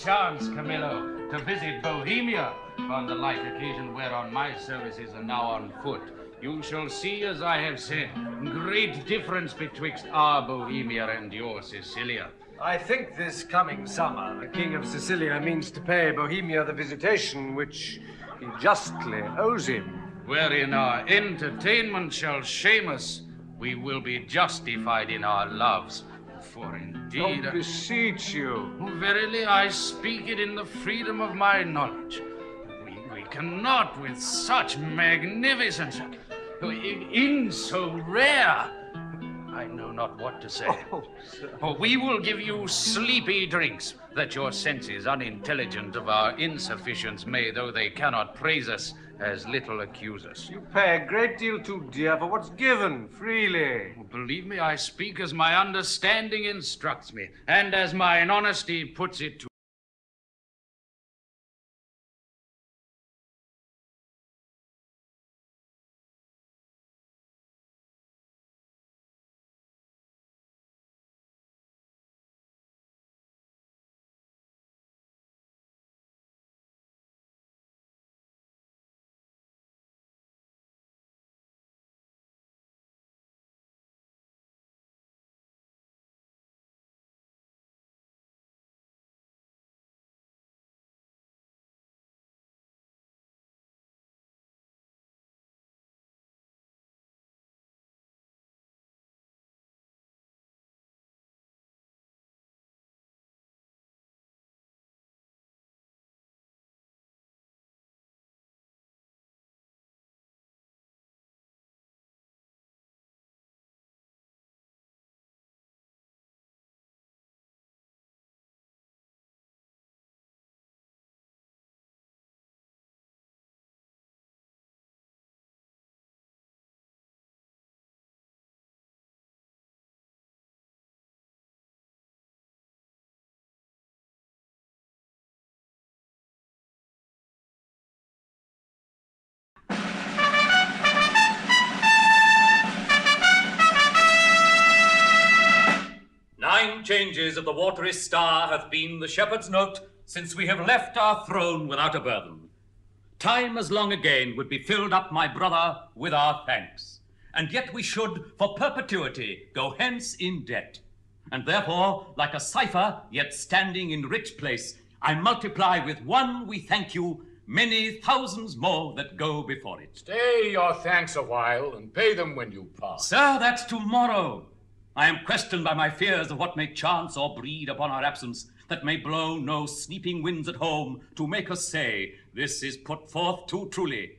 if you shall chance, Camillo, to visit Bohemia on the like occasion whereon my services are now on foot, you shall see, as I have said, great difference betwixt our Bohemia and your Sicilia. I think this coming summer the King of Sicilia means to pay Bohemia the visitation which he justly owes him. Wherein our entertainment shall shame us, we will be justified in our loves. For indeed. I beseech you. Verily, I speak it in the freedom of my knowledge. We, we cannot, with such magnificence, in so rare, I know not what to say. Oh, For oh, we will give you sleepy drinks, that your senses, unintelligent of our insufficience, may, though they cannot praise us, as little accuse us. You pay a great deal too dear for what's given freely. Oh, believe me, I speak as my understanding instructs me, and as mine honesty puts it to. Changes of the watery star hath been the shepherd's note since we have left our throne without a burthen. Time as long again would be filled up, my brother, with our thanks. And yet we should, for perpetuity, go hence in debt. And therefore, like a cipher, yet standing in rich place, I multiply with one we thank you many thousands more that go before it. Stay your thanks a while and pay them when you pass. Sir, that's tomorrow. I am questioned by my fears of what may chance or breed upon our absence, that may blow no sleeping winds at home to make us say, This is put forth too truly.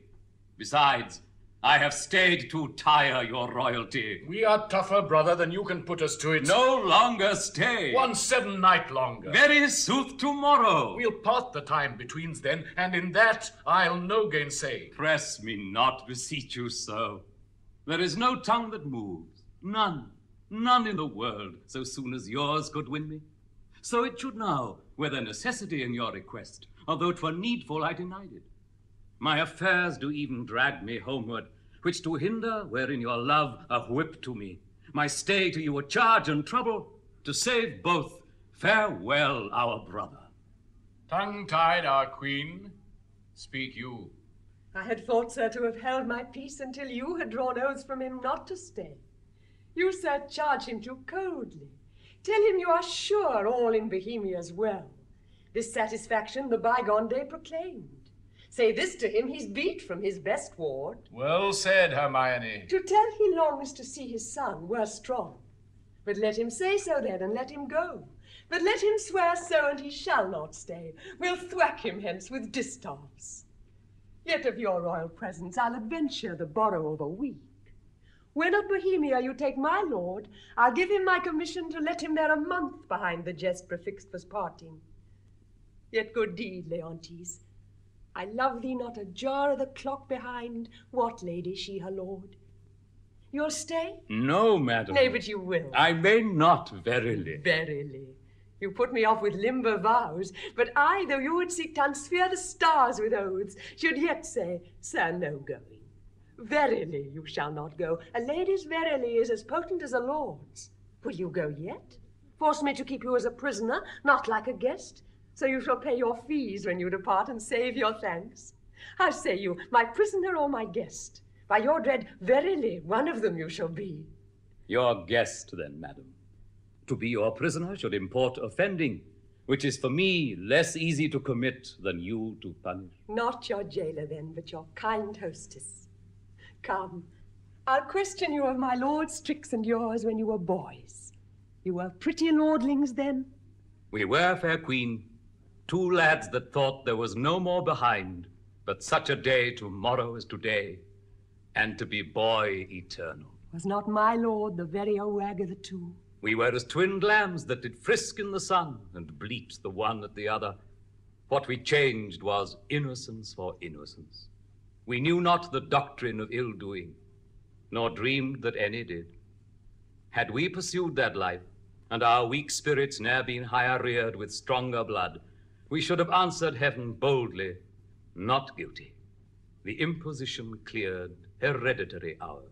Besides, I have stayed to tire your royalty. We are tougher, brother, than you can put us to it. No longer stay. One seven night longer. Very sooth tomorrow. We'll part the time betweens then, and in that I'll no gainsay. Press me not, beseech you so. There is no tongue that moves, none, none in the world, so soon as yours could win me. So it should now, were there necessity in your request, although 'twere needful I denied it. My affairs do even drag me homeward, which to hinder were in your love a whip to me. My stay to you a charge and trouble, to save both. Farewell, our brother. Tongue tied, our queen. Speak you. I had thought, sir, to have held my peace until you had drawn oaths from him not to stay. You, sir, charge him too coldly. Tell him you are sure all in Bohemia's well. This satisfaction the bygone day proclaimed. Say this to him, he's beat from his best ward. Well said, Hermione. To tell he longs to see his son were strong. But let him say so then, and let him go. But let him swear so, and he shall not stay. We'll thwack him hence with distaffs. Yet of your royal presence I'll adventure the borrow of a week. When at Bohemia you take my lord, I'll give him my commission to let him there a month behind the jest prefixed for parting. Yet good deed, Leontes. I love thee not a jar of the clock behind. What lady she her lord? You'll stay? No, madam. Nay, but you will. I may not, verily. Verily. You put me off with limber vows, but I, though you would seek to unsphere the stars with oaths, should yet say, Sir, no going. Verily, you shall not go. A lady's verily is as potent as a lord's. Will you go yet? Force me to keep you as a prisoner, not like a guest. So you shall pay your fees when you depart and save your thanks. How say you, my prisoner or my guest? By your dread, verily, one of them you shall be. Your guest, then, madam. To be your prisoner should import offending, which is for me less easy to commit than you to punish. Not your jailer, then, but your kind hostess. Come, I'll question you of my lord's tricks and yours when you were boys. You were pretty lordlings then? We were, fair queen, two lads that thought there was no more behind but such a day tomorrow as today, and to be boy eternal. Was not my lord the very wag of the two? We were as twin lambs that did frisk in the sun and bleat the one at the other. What we changed was innocence for innocence. We knew not the doctrine of ill doing, nor dreamed that any did. Had we pursued that life, and our weak spirits ne'er been higher reared with stronger blood, we should have answered heaven boldly, not guilty. The imposition cleared hereditary hours.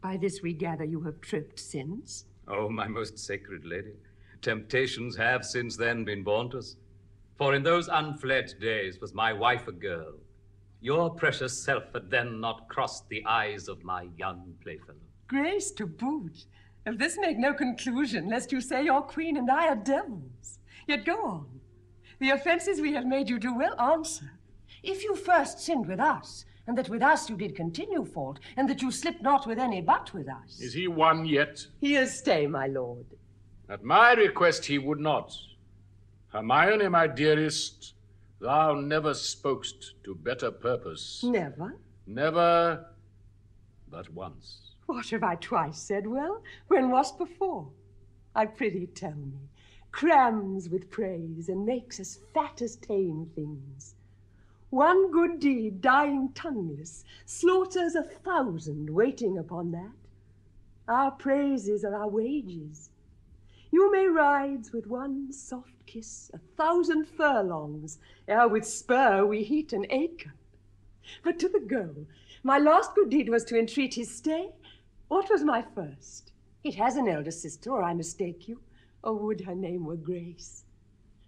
By this we gather you have tripped since. Oh, my most sacred lady, temptations have since then been born to us. For in those unfledged days was my wife a girl. Your precious self had then not crossed the eyes of my young playfellow. Grace to boot. Of this make no conclusion, lest you say your queen and I are devils. Yet go on. The offenses we have made you do well answer. If you first sinned with us, and that with us you did continue fault, and that you slipped not with any but with us. Is he won yet? He is stay, my lord. At my request he would not. Hermione, my dearest, thou never spokest to better purpose. Never? Never but once. What have I twice said well? When was't before? I prithee tell me. Crams with praise and makes us fat as tame things. One good deed, dying tongueless, slaughters a thousand waiting upon that. Our praises are our wages. You may ride with one soft kiss a thousand furlongs, ere with spur we heat an acre. But to the girl, my last good deed was to entreat his stay. What was my first? It has an elder sister, or I mistake you. Oh, would her name were Grace.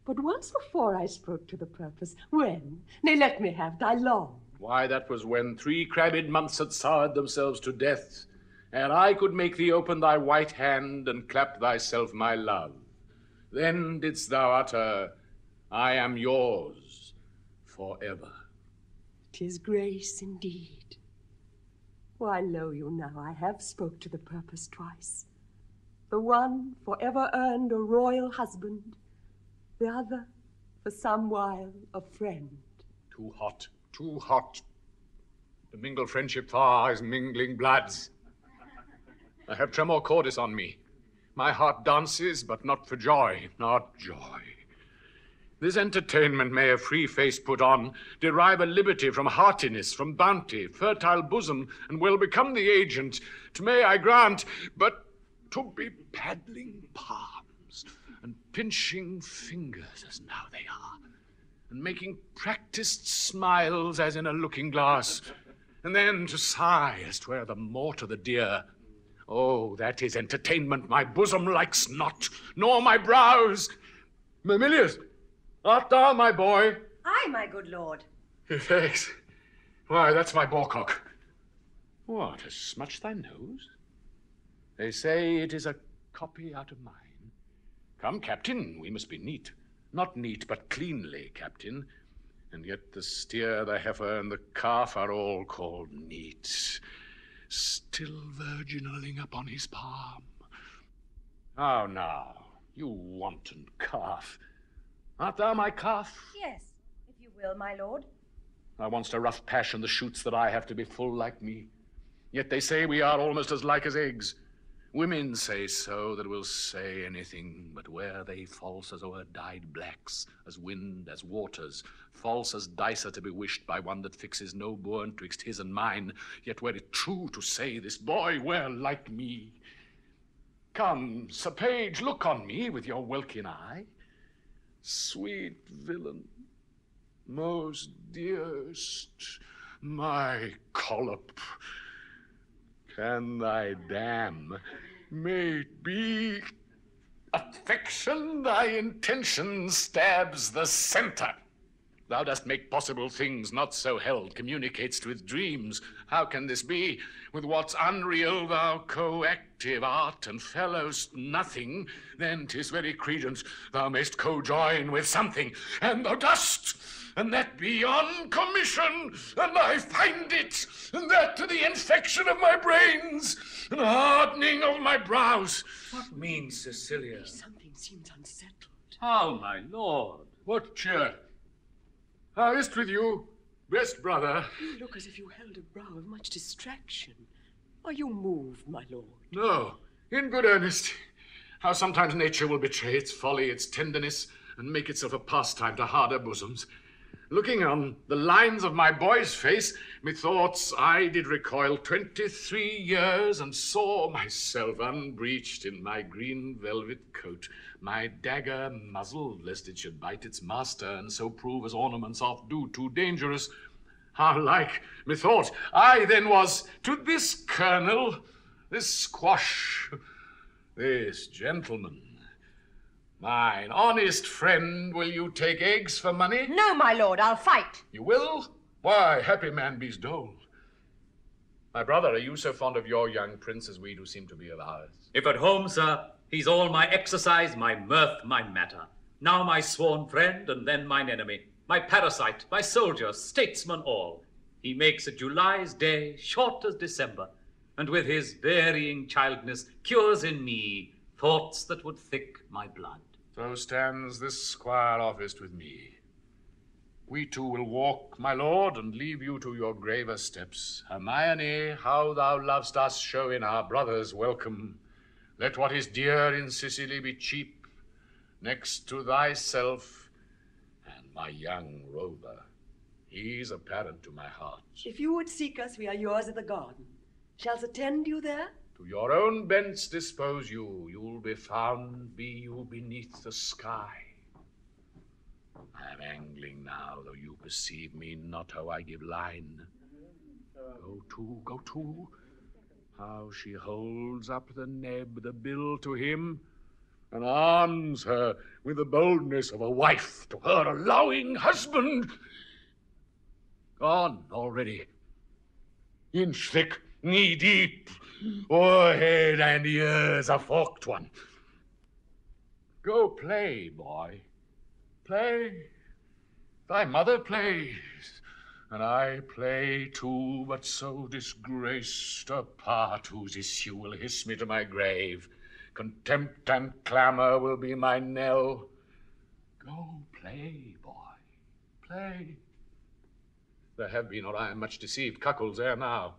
But once before I spoke to the purpose. When? Nay, let me have thy long. Why, that was when three crabbed months had soured themselves to death, ere I could make thee open thy white hand and clap thyself my love. Then didst thou utter, I am yours forever. Tis grace indeed. Why, lo you now, I have spoke to the purpose twice. The one forever earned a royal husband, the other for some while a friend. Too hot, too hot. To mingle friendship far is mingling bloods. I have tremor cordis on me. My heart dances, but not for joy, not joy. This entertainment may a free face put on, derive a liberty from heartiness, from bounty, fertile bosom, and will become the agent. To may I grant, but to be paddling palms and pinching fingers as now they are, and making practiced smiles as in a looking glass, and then to sigh as twere the more to the dear. Oh, that is entertainment my bosom likes not, nor my brows. Mamillius, art thou my boy? Aye, my good lord. Thanks. Why, that's my bawcock. What, has smutched thy nose? They say it is a copy out of mine. Come, Captain, we must be neat. Not neat, but cleanly, Captain. And yet the steer, the heifer, and the calf are all called neat. Still virginaling upon his palm. How now, you wanton calf? Art thou my calf? Yes, if you will, my lord. Thou want'st a rough passion the shoots that I have to be full like me. Yet they say we are almost as like as eggs. Women say so that will say anything, but were they false as o'er dyed blacks, as wind, as waters, false as dice are to be wished by one that fixes no bourne twixt his and mine, yet were it true to say this boy were like me. Come, Sir Page, look on me with your welkin eye. Sweet villain, most dearest, my collop, can thy dam, may be Affection, thy intention stabs the center. Thou dost make possible things not so held, communicatest with dreams. How can this be? With what's unreal thou coactive art and fellowst nothing, then 'tis very credence thou mayst co-join with something, and thou dost, and that beyond commission, and I find it, and that to the infection of my brains, and hardening of my brows. What means Sicilia? Something seems unsettled. How, my lord? What cheer? How is't with you, best brother? You look as if you held a brow of much distraction. Are you moved, my lord? No, in good earnest. How sometimes nature will betray its folly, its tenderness, and make itself a pastime to harder bosoms. Looking on the lines of my boy's face, methoughts I did recoil twenty-three years and saw myself unbreeched in my green velvet coat, my dagger muzzled lest it should bite its master and so prove as ornaments oft do too dangerous. How like, methought, I then was to this kernel, this squash, this gentleman. Mine honest friend, will you take eggs for money? No, my lord, I'll fight. You will? Why, happy man be's dole. My brother, are you so fond of your young prince as we do seem to be of ours? If at home, sir, he's all my exercise, my mirth, my matter. Now my sworn friend, and then mine enemy. My parasite, my soldier, statesman all. He makes a July's day short as December, and with his varying childness cures in me thoughts that would thick my blood. So stands this squire officed with me. We two will walk, my lord, and leave you to your graver steps. Hermione, how thou lovest us, show in our brothers welcome. Let what is dear in Sicily be cheap, next to thyself and my young rover. He's a parent to my heart. If you would seek us, we are yours at the garden. Shall's attend you there? To your own bents dispose you. You'll be found, be you beneath the sky. I am angling now, though you perceive me not how I give line. Go to, go to. How she holds up the neb, the bill to him, and arms her with the boldness of a wife to her allowing husband. Gone already. Inch thick, knee deep, o'erhead and ears a forked one. Go play, boy. Play. Thy mother plays, and I play too, but so disgraced a part whose issue will hiss me to my grave. Contempt and clamor will be my knell. Go play, boy. Play. There have been, or I am much deceived, cuckolds ere now.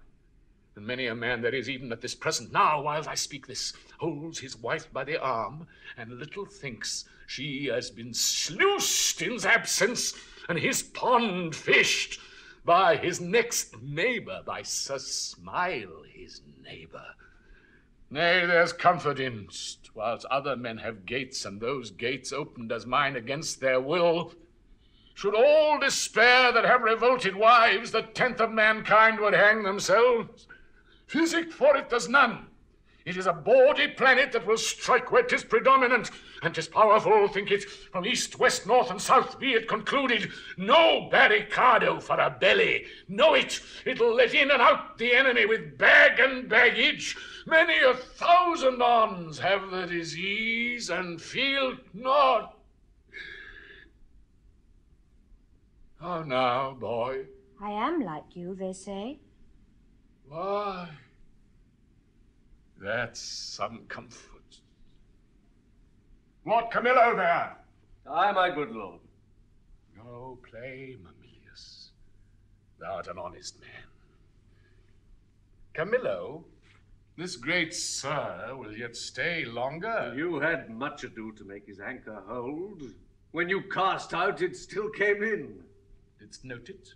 And many a man there is, even at this present now, while I speak this, holds his wife by the arm, and little thinks she has been sluiced in's absence, and his pond fished by his next neighbor, by Sir Smile, his neighbor. Nay, there's comfort in't, whilst other men have gates, and those gates opened as mine against their will. Should all despair that have revolted wives, the tenth of mankind would hang themselves. Physic for it there's none. It is a bawdy planet that will strike where 'tis predominant, and 'tis powerful, think it, from east, west, north, and south, be it concluded. No barricado for a belly. Know it, it'll let in and out the enemy with bag and baggage. Many a thousand ons have the disease and feel not. How now, boy? I am like you, they say. Why, that's some comfort. Lord Camillo there! Aye, my good lord. No play, Mamillius. Thou art an honest man. Camillo, this great sir will yet stay longer. You had much ado to make his anchor hold. When you cast out, it still came in. Didst note it?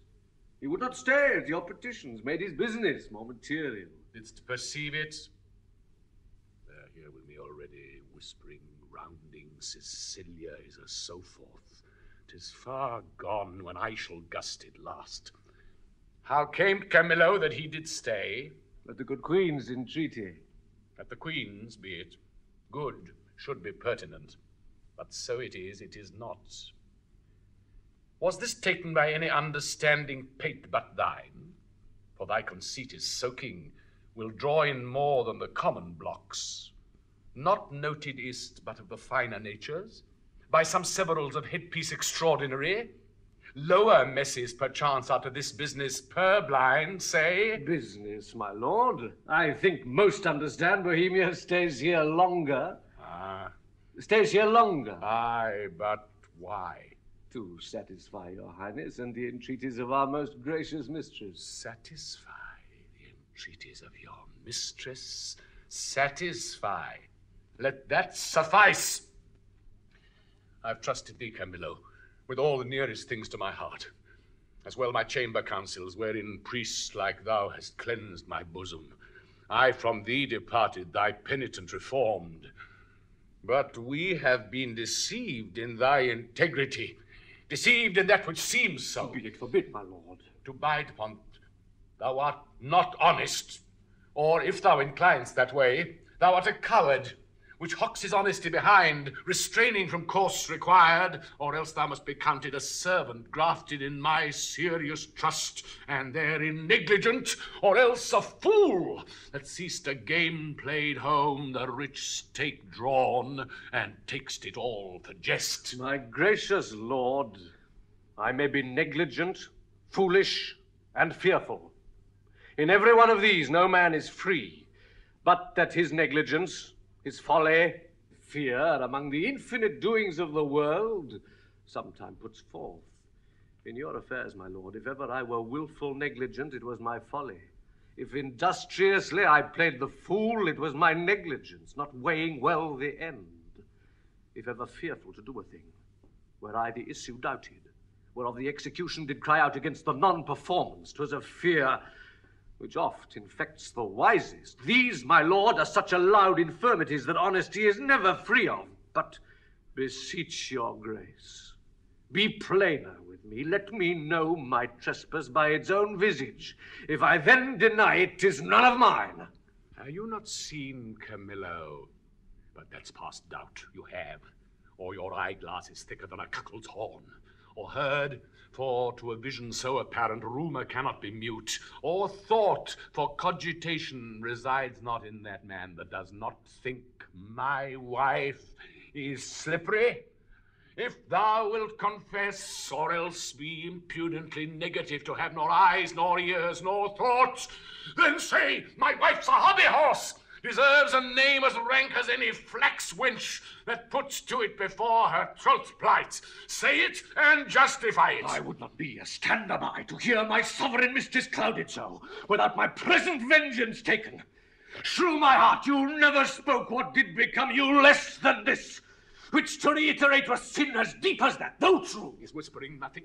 He would not stay at your petitions, made his business more material. Didst perceive it? They're here with me already, whispering, rounding, Sicilia is a so forth. Tis far gone when I shall gust it last. How came Camillo that he did stay? At the good queen's entreaty. At the queen's be it. Good. should be pertinent. But so it is, it is not. Was this taken by any understanding pate but thine? For thy conceit is soaking, will draw in more than the common blocks. Not noted is't, but of the finer natures, by some severals of headpiece extraordinary. Lower messes, perchance, out of this business purblind, say. Business, my lord. I think most understand Bohemia stays here longer. Ah, Stays here longer. aye, but why? To satisfy your highness and the entreaties of our most gracious mistress. Satisfy the entreaties of your mistress. Satisfy. Let that suffice. I've trusted thee, Camillo, with all the nearest things to my heart, as well my chamber councils, wherein priests like thou hast cleansed my bosom. I from thee departed, thy penitent reformed. But we have been deceived in thy integrity, deceived in that which seems so. Be it forbid, my lord. to bide upon thou art not honest, or if thou inclinest that way, thou art a coward, which hawks his honesty behind, restraining from course required, or else thou must be counted a servant grafted in my serious trust, and therein negligent, or else a fool that seest a game played home, the rich stake drawn, and takest it all for jest. My gracious lord, I may be negligent, foolish, and fearful. In every one of these, no man is free, but that his negligence, his folly, fear, among the infinite doings of the world, sometime puts forth. In your affairs, my lord, if ever I were wilful negligent, it was my folly. If industriously I played the fool, it was my negligence, not weighing well the end. If ever fearful to do a thing, where I the issue doubted, whereof the execution did cry out against the non-performance, 'twas of fear which oft infects the wisest. These, my lord, are such allowed infirmities that honesty is never free of. But beseech your grace, be plainer with me. Let me know my trespass by its own visage. If I then deny it, 'tis none of mine. Have you not seen Camillo? But that's past doubt. You have. Or your eyeglass is thicker than a cuckold's horn. Or heard, for to a vision so apparent, rumor cannot be mute. Or thought, for cogitation resides not in that man that does not think my wife is slippery. If thou wilt confess, or else be impudently negative to have nor eyes, nor ears, nor thoughts, then say, My wife's a hobby horse, deserves a name as rank as any flax wench that puts to it before her troth plight. Say it and justify it. I would not be a stander by to hear my sovereign mistress clouded so, without my present vengeance taken. Shrew my heart, you never spoke what did become you less than this, which to reiterate was sin as deep as that, though true. is whispering nothing,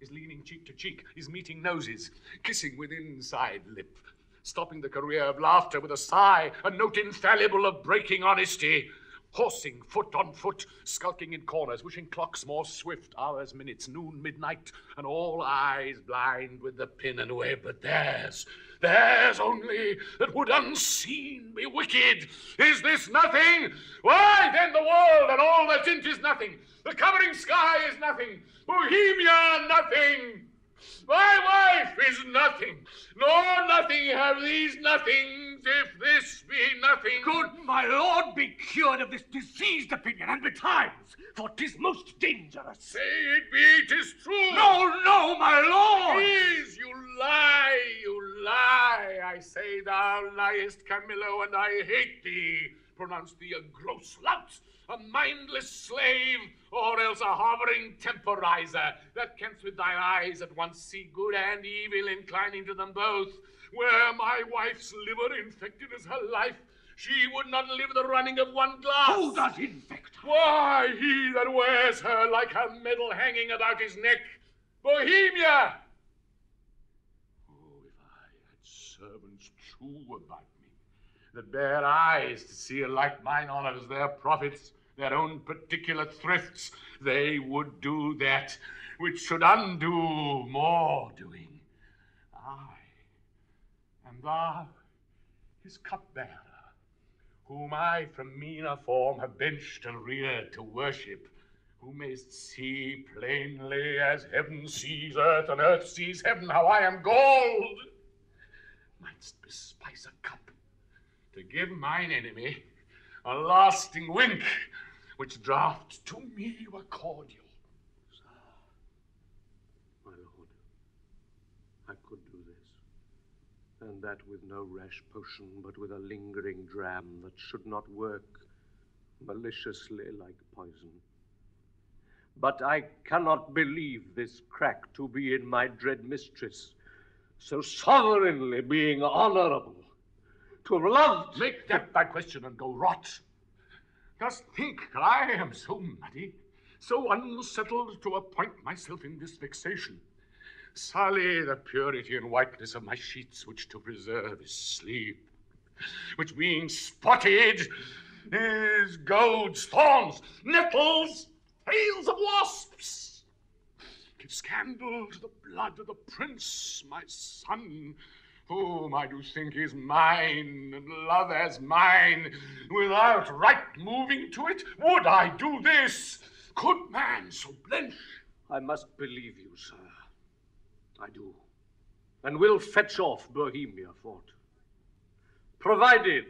is leaning cheek to cheek, is meeting noses, kissing with inside lip, stopping the career of laughter with a sigh, a note infallible of breaking honesty, horsing foot on foot, skulking in corners, wishing clocks more swift, hours, minutes, noon, midnight, and all eyes blind with the pin and web, but theirs, theirs only, that would unseen be wicked. Is this nothing? Why then the world and all that's in 'tis nothing. The covering sky is nothing. Bohemia nothing. My wife is nothing, nor nothing have these nothings, if this be nothing. Good my lord, be cured of this diseased opinion, and betimes, for 'tis most dangerous. Say it be, 'tis true. No, no, my lord! Please, you lie, you lie. I say thou liest, Camillo, and I hate thee. Pronounce thee a gross lout, a mindless slave, or else a hovering temporizer, that canst with thine eyes at once see good and evil, inclining to them both. Were my wife's liver infected as her life, she would not live the running of one glass. Who does infect her? Why, he that wears her like her medal hanging about his neck. Bohemia! Oh, if I had servants true about me, that bear eyes to see alike mine honors, their profits, their own particular thrifts, they would do that which should undo more doing. I, and thou, his cupbearer, whom I from meaner form have benched and reared to worship, who mayst see plainly as heaven sees earth and earth sees heaven how I am gold, mightst bespice a cup to give mine enemy a lasting wink, which draught to me were cordial. Sir, My lord, I could do this, and that with no rash potion, but with a lingering dram that should not work maliciously like poison. But I cannot believe this crack to be in my dread mistress, so sovereignly being honorable, to have loved. Make that thy question and go rot. Dost think I am so muddy, so unsettled to appoint myself in this vexation? Sully the purity and whiteness of my sheets, which to preserve is sleep, which being spotted is goads, thorns, nettles, tails of wasps. Give scandal to the blood of the prince, my son, whom I do think is mine and love as mine, without right moving to it, would I do this? Could man so blench? I must believe you, sir. I do. And will fetch off Bohemia fort. Provided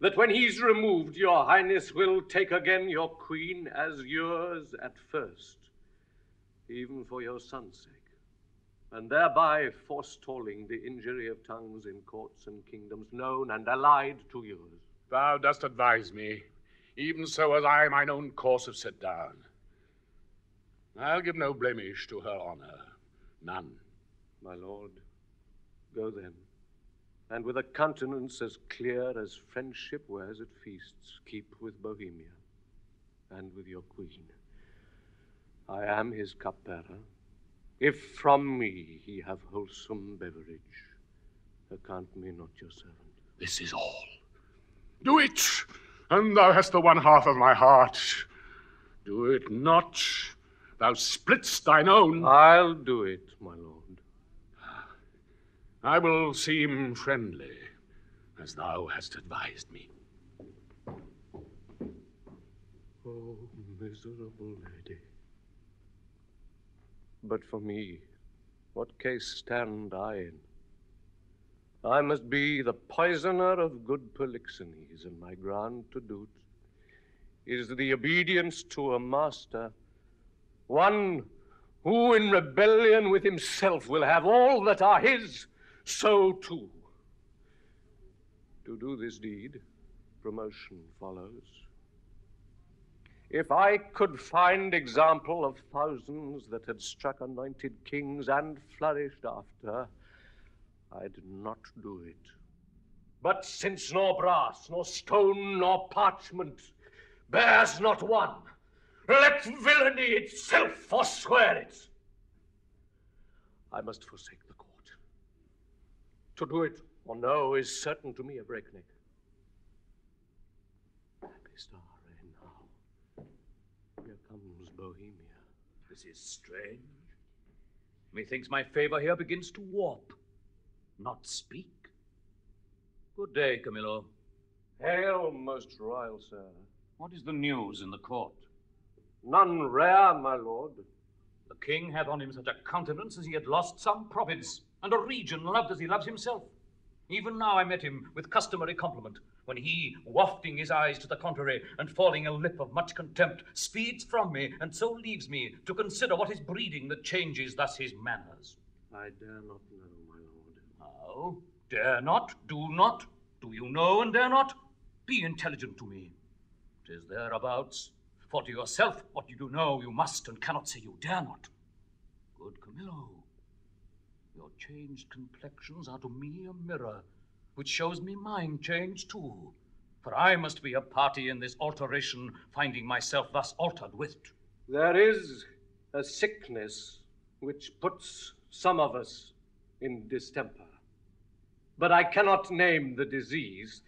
that when he's removed, your highness will take again your queen as yours at first, even for your son's sake, and thereby forestalling the injury of tongues in courts and kingdoms known and allied to yours. Thou dost advise me, even so as I mine own course have set down. I'll give no blemish to her honor, none. My lord, go then, and with a countenance as clear as friendship wears at feasts, keep with Bohemia and with your queen. I am his cupbearer. If from me he have wholesome beverage, account me not your servant. This is all. Do it, and thou hast the one half of my heart. Do it not, thou splitst thine own. I'll do it, my lord. Ah, I will seem friendly, as thou hast advised me. Oh, miserable lady. But for me, what case stand I in? I must be the poisoner of good Polixenes, and my grant to do't is the obedience to a master, one who in rebellion with himself will have all that are his, so too. To do this deed, promotion follows. If I could find example of thousands that had struck anointed kings and flourished after, I'd not do it. But since nor brass, nor stone, nor parchment bears not one, let villainy itself forswear it. I must forsake the court. To do it or no is certain to me a breakneck. Happy star, and now here comes Bohemia. This is strange. Methinks my favor here begins to warp, not speak. Good day, Camillo. Hail, most royal sir. What is the news in the court? None rare, my lord. The king hath on him such a countenance as he had lost some province, and a region loved as he loves himself. Even now I met him with customary compliment, when he, wafting his eyes to the contrary, and falling a lip of much contempt, speeds from me, and so leaves me to consider what is breeding that changes thus his manners. I dare not know, my lord. How? Dare not? Do not? Do you know and dare not? Be intelligent to me. Tis thereabouts. For to yourself what you do know you must and cannot say you dare not. Good Camillo, your changed complexions are to me a mirror, which shows me mine changed too. For I must be a party in this alteration, finding myself thus altered with. There is a sickness which puts some of us in distemper. But I cannot name the disease,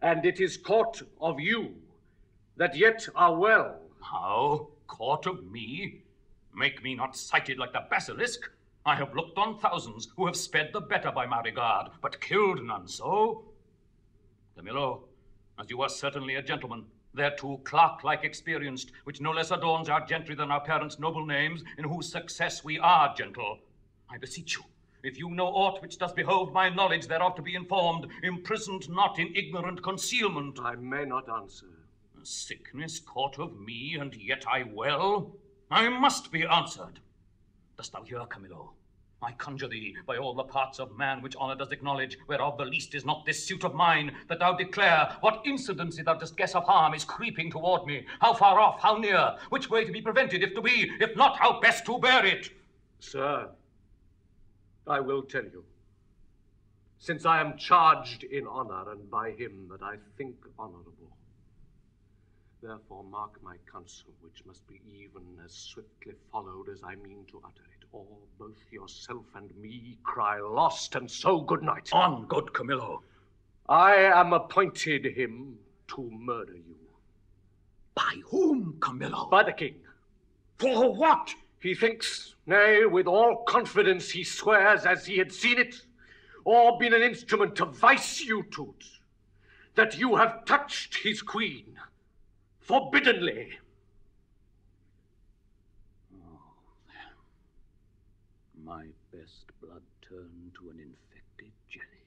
and it is caught of you that yet are well. How? Caught of me? Make me not sighted like the basilisk. I have looked on thousands who have sped the better by my regard, but killed none so. Camillo, as you are certainly a gentleman, thereto clerk-like experienced, which no less adorns our gentry than our parents' noble names, in whose success we are gentle. I beseech you, if you know aught which does behove my knowledge thereof to be informed, imprisoned not in ignorant concealment. I may not answer. A sickness caught of me, and yet I well? I must be answered. Dost thou hear, Camillo? I conjure thee, by all the parts of man which honour does acknowledge, whereof the least is not this suit of mine, that thou declare what incidency thou dost guess of harm is creeping toward me, how far off, how near, which way to be prevented, if to be, if not, how best to bear it. Sir, I will tell you. Since I am charged in honor, and by him that I think honorable. Therefore mark my counsel, which must be even as swiftly followed as I mean to utter it, or both yourself and me cry lost, and so good night. On, good Camillo. I am appointed him to murder you. By whom, Camillo? By the king. For what? He thinks, nay, with all confidence he swears, as he had seen it, or been an instrument to vice you to't, that you have touched his queen forbiddenly. Oh, my best blood turn to an infected jelly,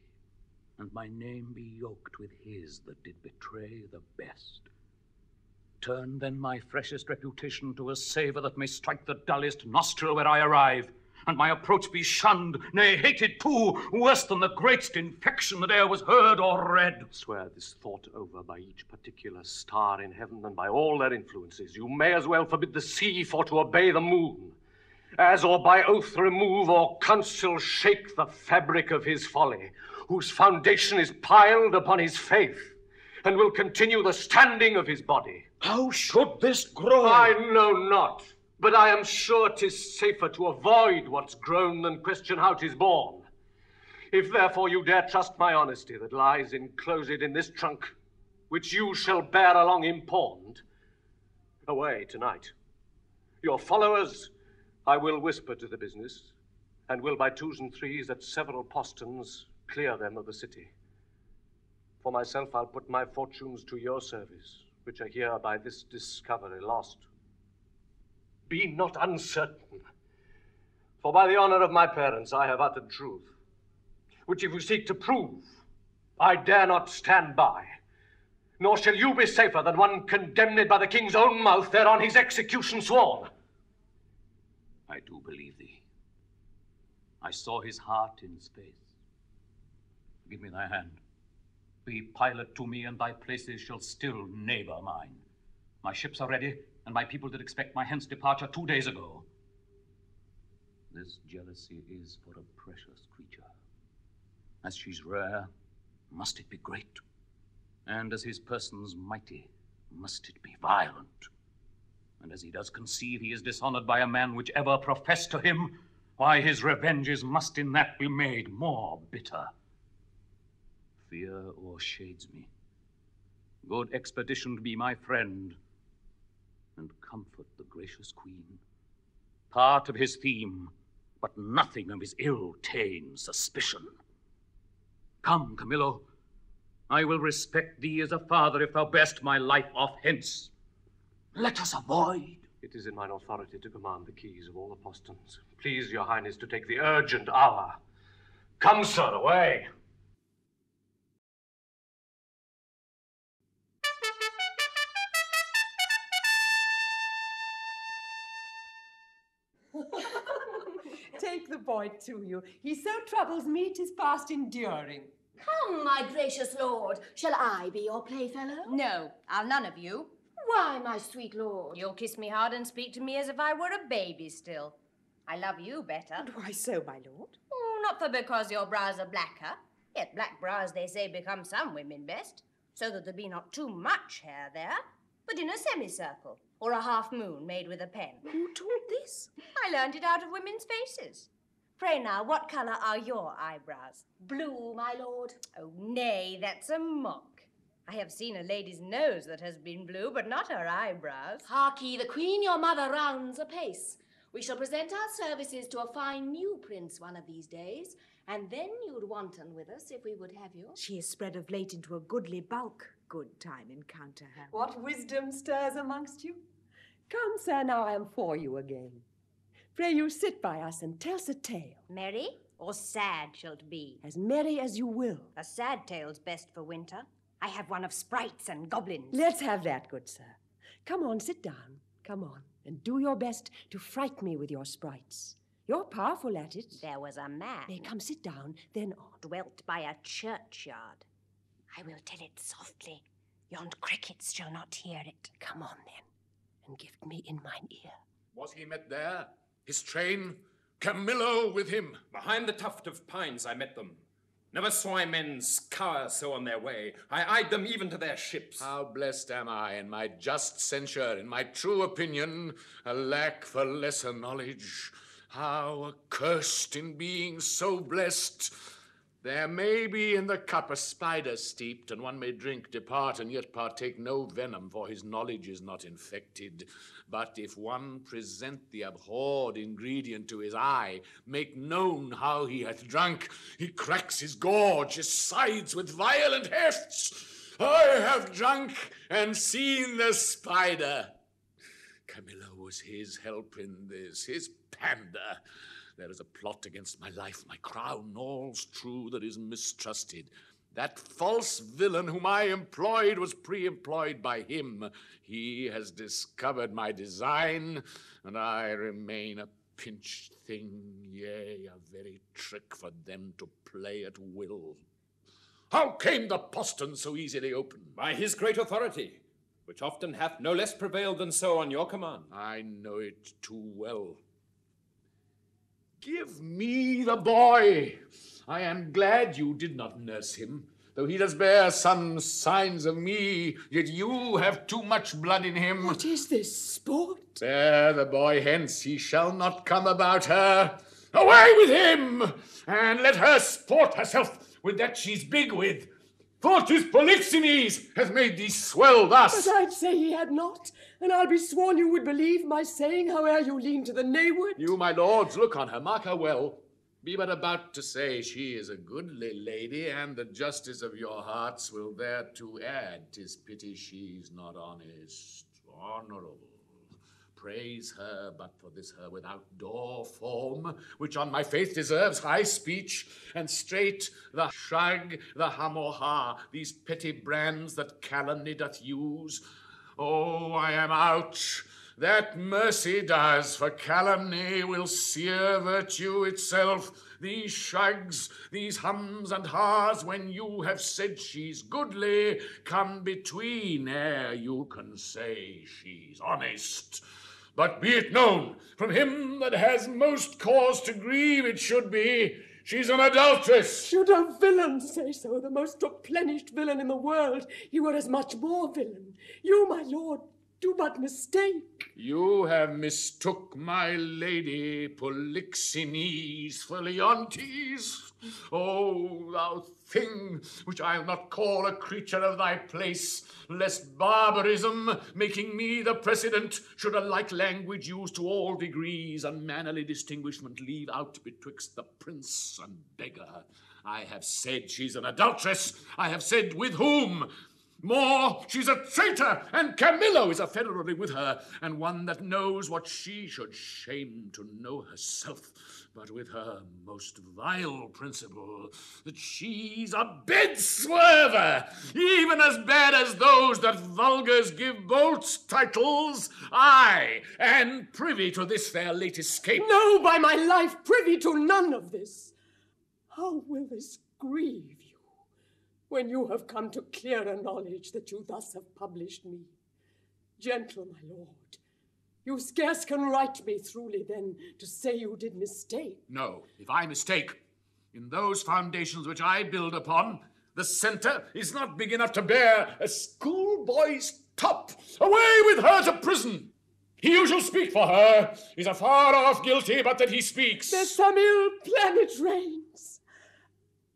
and my name be yoked with his that did betray the best. Turn then my freshest reputation to a savour that may strike the dullest nostril where I arrive, and my approach be shunned, nay, hated too, worse than the greatest infection that e'er was heard or read. Swear this thought over by each particular star in heaven and by all their influences. You may as well forbid the sea for to obey the moon, as or by oath remove or counsel shake the fabric of his folly, whose foundation is piled upon his faith, and will continue the standing of his body. How should this grow? I know not, but I am sure 'tis safer to avoid what's grown than question how 'tis born. If therefore you dare trust my honesty that lies enclosed in this trunk, which you shall bear along impawned, away tonight. Your followers I will whisper to the business, and will by twos and threes at several posterns clear them of the city. For myself, I'll put my fortunes to your service, which are here by this discovery lost. Be not uncertain, for by the honor of my parents I have uttered truth, which if you seek to prove, I dare not stand by. Nor shall you be safer than one condemned by the king's own mouth there on his execution sworn. I do believe thee. I saw his heart in his face. Give me thy hand. Be pilot to me, and thy places shall still neighbor mine. My ships are ready, and my people did expect my hence departure two days ago. This jealousy is for a precious creature. As she's rare, must it be great? And as his person's mighty, must it be violent? And as he does conceive he is dishonored by a man which ever professed to him, why his revenges must in that be made more bitter. Fear o'ershades me. Good expedition to be my friend, and comfort the gracious queen. Part of his theme, but nothing of his ill-tamed suspicion. Come, Camillo, I will respect thee as a father if thou bear'st my life off hence. Let us avoid. It is in mine authority to command the keys of all the posterns. Please, your highness, to take the urgent hour. Come, sir, away. Boy to you. He so troubles me, me, 'tis past enduring. Come, my gracious lord, shall I be your playfellow? No, I'll none of you. Why, my sweet lord? You'll kiss me hard and speak to me as if I were a baby still. I love you better. And why so, my lord? Oh, not for because your brows are blacker. Yet black brows, they say, become some women best, so that there be not too much hair there, but in a semicircle, or a half moon made with a pen. Who taught this? I learned it out of women's faces. Pray now, what colour are your eyebrows? Blue, my lord. Oh, nay, that's a mock. I have seen a lady's nose that has been blue, but not her eyebrows. Hark ye, the queen your mother rounds apace. We shall present our services to a fine new prince one of these days, and then you'd wanton with us if we would have you. She is spread of late into a goodly bulk. Good time encounter her. What wisdom stirs amongst you? Come, sir, now I am for you again. Pray you sit by us and tell us a tale. Merry or sad shall't be? As merry as you will. A sad tale's best for winter. I have one of sprites and goblins. Let's have that, good sir. Come on, sit down. Come on, and do your best to fright me with your sprites. You're powerful at it. There was a man Nay, come sit down, then on. dwelt by a churchyard. I will tell it softly. Yond crickets shall not hear it. Come on, then, and give me in mine ear. Was he met there? His train? Camillo with him? Behind the tuft of pines I met them. Never saw I men scour so on their way. I eyed them even to their ships. How blessed am I in my just censure, in my true opinion, a lack for lesser knowledge. How accursed in being so blessed. There may be in the cup a spider steeped, and one may drink, depart, and yet partake no venom, for his knowledge is not infected. But if one present the abhorred ingredient to his eye, make known how he hath drunk, he cracks his gorge, his sides with violent hefts. I have drunk and seen the spider. Camillo was his help in this, his pander. There is a plot against my life, my crown, all's true that is mistrusted. That false villain whom I employed was pre employed by him. He has discovered my design, and I remain a pinched thing, yea, a very trick for them to play at will. How came the postern so easily open? By his great authority, which often hath no less prevailed than so on your command. I know it too well. Give me the boy. I am glad you did not nurse him. Though he does bear some signs of me, yet you have too much blood in him. What is this, sport? Bear the boy hence, he shall not come about her. Away with him, and let her sport herself with that she's big with. For 'tis Polixenes hath made thee swell thus. But I'd say he had not, and I'll be sworn you would believe my saying, howe'er you lean to the nayward. You, my lords, look on her, mark her well. Be but about to say she is a goodly lady, and the justice of your hearts will thereto add. 'Tis pity she's not honest, honorable. Praise her, but for this her without door form, which on my faith deserves high speech, and straight the shrug, the hum or ha, these petty brands that calumny doth use. Oh, I am out. That mercy does, for calumny will sear virtue itself. These shrugs, these hums and ha's, when you have said she's goodly, come between ere you can say she's honest. But be it known, from him that has most cause to grieve, it should be, she's an adulteress. Should a villain say so, the most replenished villain in the world, he were as much more villain. You, my lord, do but mistake. You have mistook my lady Polixenes for Leontes. Oh, thou thing which I'll not call a creature of thy place, lest barbarism, making me the precedent, should a like language used to all degrees, unmannerly distinguishment leave out betwixt the prince and beggar. I have said she's an adulteress. I have said with whom. More, she's a traitor, and Camillo is a federally with her, and one that knows what she should shame to know herself, but with her most vile principle, that she's a bed swerver, even as bad as those that vulgars give bolts titles, aye, and privy to this their late escape. No, by my life, privy to none of this. How will this grieve you? When you have come to clearer knowledge that you thus have published me. Gentle, my lord, you scarce can write me truly then to say you did mistake. No, if I mistake, in those foundations which I build upon, the centre is not big enough to bear a schoolboy's top. Away with her to prison! He who shall speak for her is afar off guilty, but that he speaks. There's some ill planet reigns.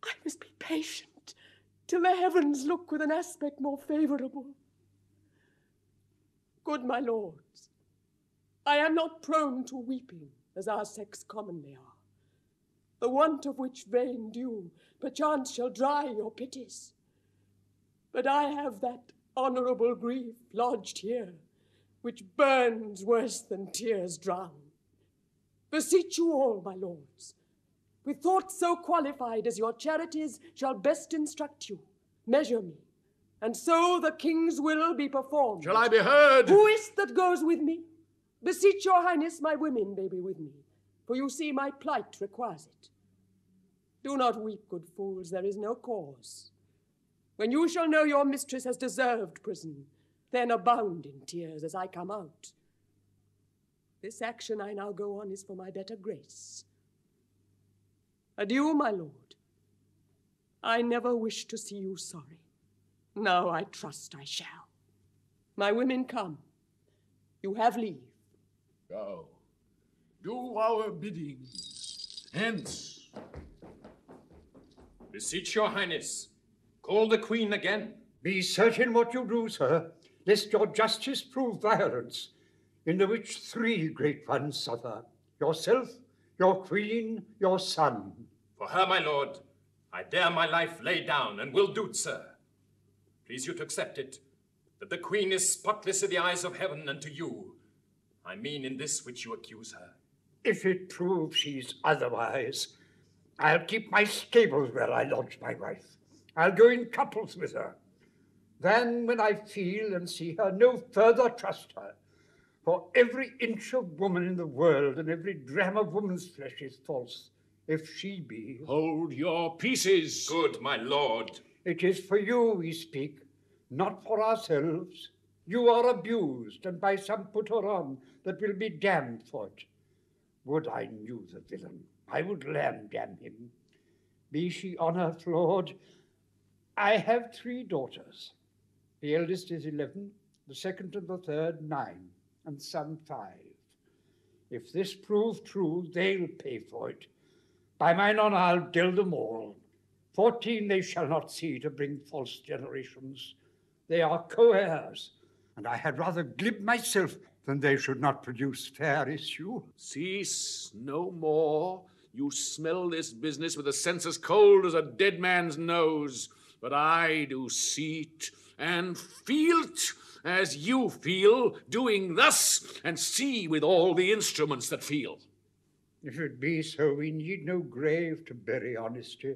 I must be patient till the heavens look with an aspect more favourable. Good my lords, I am not prone to weeping, as our sex commonly are. The want of which vain dew perchance shall dry your pities. But I have that honourable grief lodged here, which burns worse than tears drown. Beseech you all, my lords, with thoughts so qualified as your charities shall best instruct you, measure me, and so the king's will be performed. Shall I be heard? Who is't that goes with me? Beseech your highness my women may be with me, for you see my plight requires it. Do not weep, good fools, there is no cause. When you shall know your mistress has deserved prison, then abound in tears as I come out. This action I now go on is for my better grace. Adieu, my lord. I never wish to see you sorry. Now I trust I shall. My women come. You have leave. Go. Do our bidding. Hence. Beseech your highness. Call the queen again. Be certain what you do, sir, lest your justice prove violence, in the which three great ones suffer yourself, your queen, your son. For her, my lord, I dare my life lay down, and will do't, sir. Please you to accept it, that the queen is spotless in the eyes of heaven and to you. I mean in this which you accuse her. If it prove she's otherwise, I'll keep my stables where I lodge my wife. I'll go in couples with her. Then, when I feel and see her, no further trust her. For every inch of woman in the world and every dram of woman's flesh is false, if she be. Hold your pieces. Good, my lord. It is for you we speak, not for ourselves. You are abused, and by some put her on that will be damned for it. Would I knew the villain, I would lamb damn him. Be she on earth, Lord. I have three daughters. The eldest is eleven, the second and the third nine, and son five. If this prove true, they'll pay for it. By mine honour, I'll gild them all. Fourteen they shall not see to bring false generations. They are co-heirs, and I had rather glib myself than they should not produce fair issue. Cease no more. You smell this business with a sense as cold as a dead man's nose. But I do see't and feel't as you feel, doing thus, and see with all the instruments that feel. If it be so, we need no grave to bury honesty.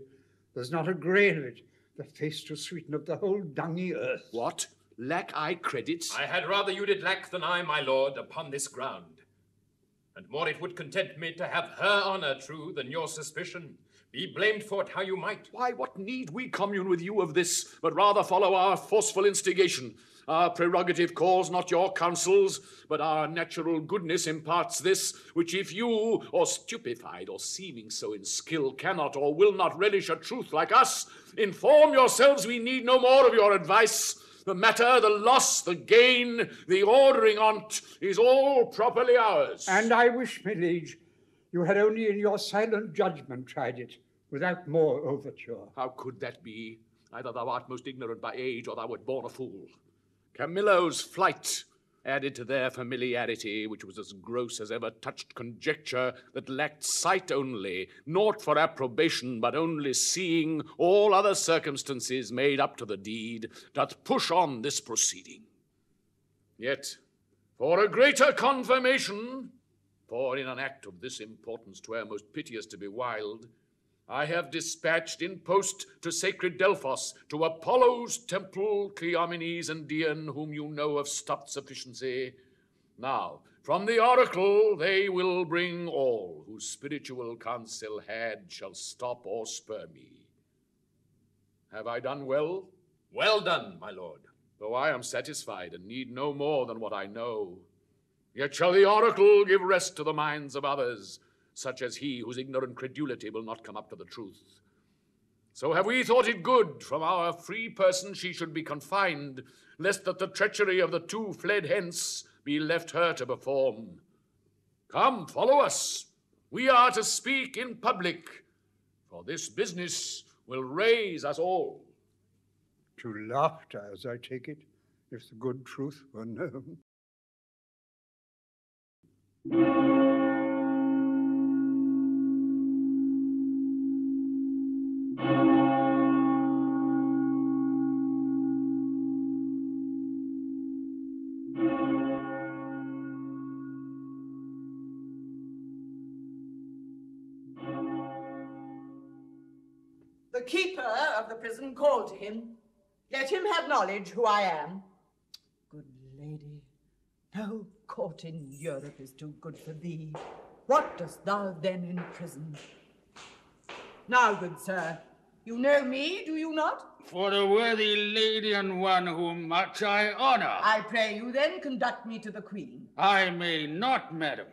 There's not a grain of it, the face to sweeten up the whole dungy earth. What? Lack I credits? I had rather you did lack than I, my lord, upon this ground. And more it would content me to have her honour true than your suspicion. Be blamed for it how you might. Why, what need we commune with you of this, but rather follow our forceful instigation? Our prerogative calls not your counsels, but our natural goodness imparts this, which if you, or stupefied, or seeming so in skill, cannot or will not relish a truth like us, inform yourselves we need no more of your advice. The matter, the loss, the gain, the ordering on't is all properly ours. And I wish, my liege, you had only in your silent judgment tried it, without more overture. How could that be? Either thou art most ignorant by age, or thou wert born a fool. Camillo's flight added to their familiarity, which was as gross as ever touched conjecture, that lacked sight only, naught for approbation, but only seeing all other circumstances made up to the deed, doth push on this proceeding. Yet, for a greater confirmation, for in an act of this importance twere most piteous to be wild, I have dispatched in post to sacred Delphos, to Apollo's temple, Cleomenes and Dion, whom you know of stopped sufficiency. Now, from the oracle they will bring all whose spiritual counsel had shall stop or spur me. Have I done well? Well done, my lord. Though I am satisfied and need no more than what I know, yet shall the oracle give rest to the minds of others, such as he whose ignorant credulity will not come up to the truth. So have we thought it good from our free person she should be confined, lest that the treachery of the two fled hence be left her to perform. Come, follow us. We are to speak in public, for this business will raise us all. To laughter, as I take it, if the good truth were known. Of the to him. Let him have knowledge who I am. Good lady, no court in Europe is too good for thee. What dost thou then in prison? Now, good sir, you know me, do you not? For a worthy lady and one whom much I honor. I pray you then conduct me to the queen. I may not, madam.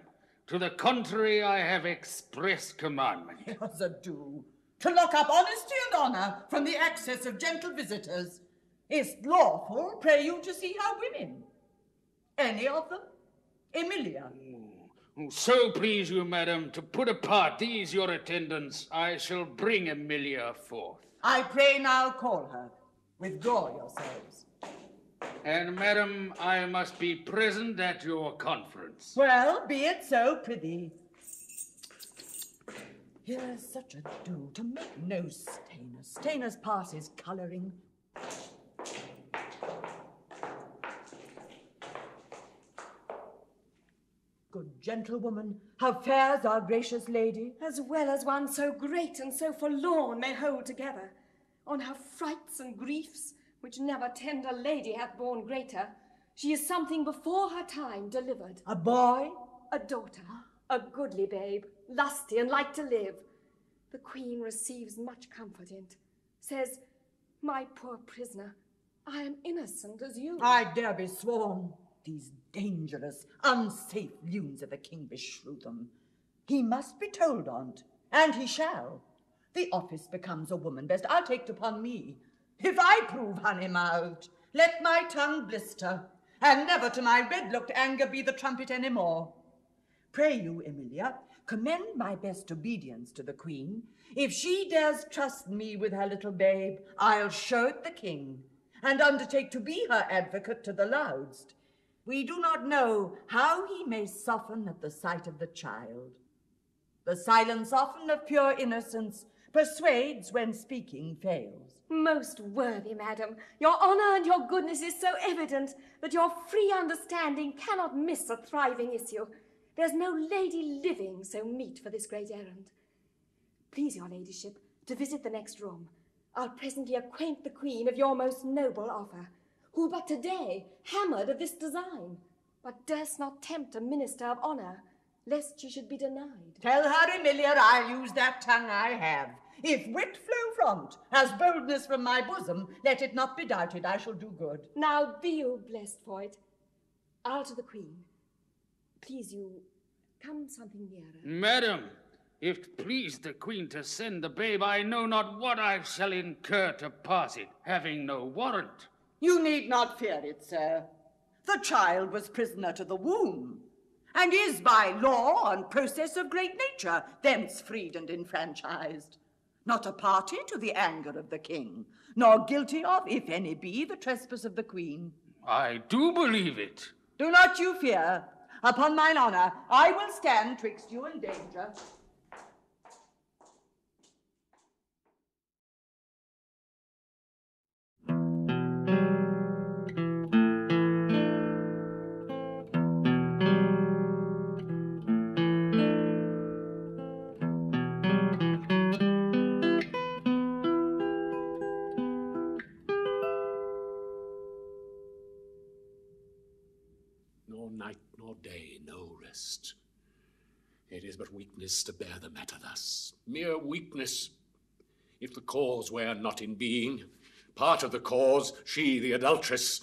To the contrary, I have express commandment. Here's a do. To lock up honesty and honor from the access of gentle visitors. Is't lawful, pray you, to see her women? Any of them? Emilia. So please you, madam, to put apart these your attendants, I shall bring Emilia forth. I pray now call her. Withdraw yourselves. And, madam, I must be present at your conference. Well, be it so, prithee. Here's such a do to make no stainer. Stainer's passes colouring. Good gentlewoman, how fares our gracious lady? As well as one so great and so forlorn may hold together. On her frights and griefs, which never tender lady hath borne greater, she is something before her time delivered. A boy? A daughter, a goodly babe, lusty and like to live. The queen receives much comfort in't, says, My poor prisoner, I am innocent as you. I dare be sworn. These dangerous, unsafe lunes of the king beshrew them. He must be told on't, and he shall. The office becomes a woman best. I'll take it upon me. If I prove honey-mouthed, let my tongue blister, and never to my red-looked anger be the trumpet any more. Pray you, Emilia, commend my best obedience to the queen. If she dares trust me with her little babe, I'll show it the king, and undertake to be her advocate to the loudest. We do not know how he may soften at the sight of the child. The silence often of pure innocence persuades when speaking fails. Most worthy madam, your honour and your goodness is so evident that your free understanding cannot miss a thriving issue. There's no lady living so meet for this great errand. Please your ladyship to visit the next room. I'll presently acquaint the queen of your most noble offer, who but today hammered of this design, but durst not tempt a minister of honour, lest she should be denied. Tell her, Emilia, I'll use that tongue I have. If wit flow from't, as boldness from my bosom, let it not be doubted I shall do good. Now be you blessed for it. I'll to the queen. Please you, come something nearer. Madam, if please the queen to send the babe, I know not what I shall incur to pass it, having no warrant. You need not fear it, sir. The child was prisoner to the womb, and is by law and process of great nature thence freed and enfranchised. Not a party to the anger of the king, nor guilty of, if any be, the trespass of the queen. I do believe it. Do not you fear. Upon mine honour, I will stand twixt you and danger. But weakness to bear the matter thus. Mere weakness. If the cause were not in being, part of the cause, she the adulteress,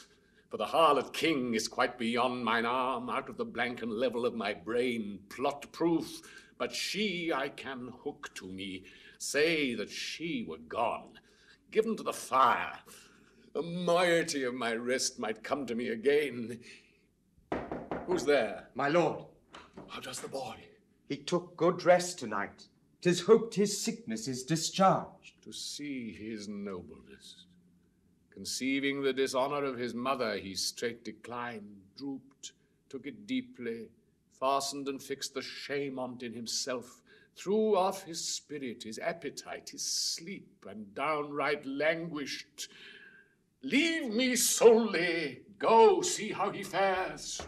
for the harlot king is quite beyond mine arm, out of the blank and level of my brain, plot proof. But she I can hook to me, say that she were gone, given to the fire. The moiety of my rest might come to me again. Who's there? My lord, How does the boy? He took good rest tonight. Tis hoped his sickness is discharged. To see his nobleness. Conceiving the dishonor of his mother, he straight declined, drooped, took it deeply, fastened and fixed the shame on't in himself, threw off his spirit, his appetite, his sleep, and downright languished. Leave me solely, go see how he fares.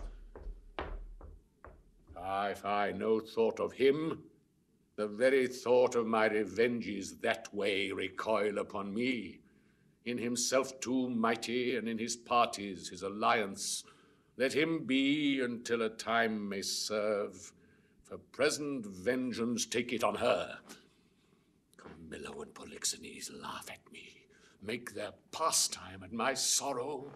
Ay, fie, no thought of him. The very thought of my revenges that way recoil upon me. In himself too mighty, and in his parties his alliance, let him be until a time may serve. For present vengeance take it on her. Camillo and Polixenes laugh at me, make their pastime at my sorrow.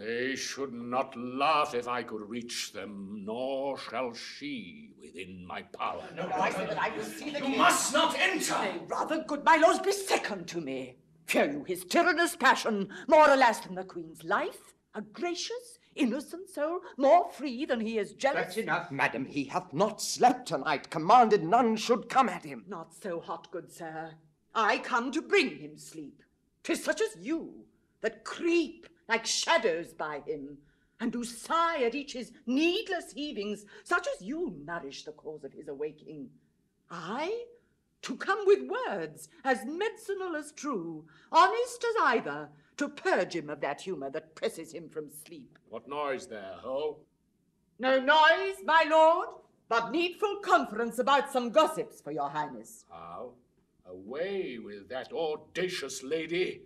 They should not laugh if I could reach them, nor shall she within my power. No, no, I say that I will see the You king. must not enter! Nay, rather, good my lords, be second to me. Fear you his tyrannous passion more or less than the queen's life? A gracious, innocent soul, more free than he is jealous? That's enough, madam. He hath not slept tonight, commanded none should come at him. Not so hot, good sir. I come to bring him sleep. 'Tis such as you that creep like shadows by him, and do sigh at each his needless heavings, such as you nourish the cause of his awaking. I, to come with words as medicinal as true, honest as either, to purge him of that humour that presses him from sleep. What noise there, ho? No noise, my lord, but needful conference about some gossips for your highness. How? Away with that audacious lady.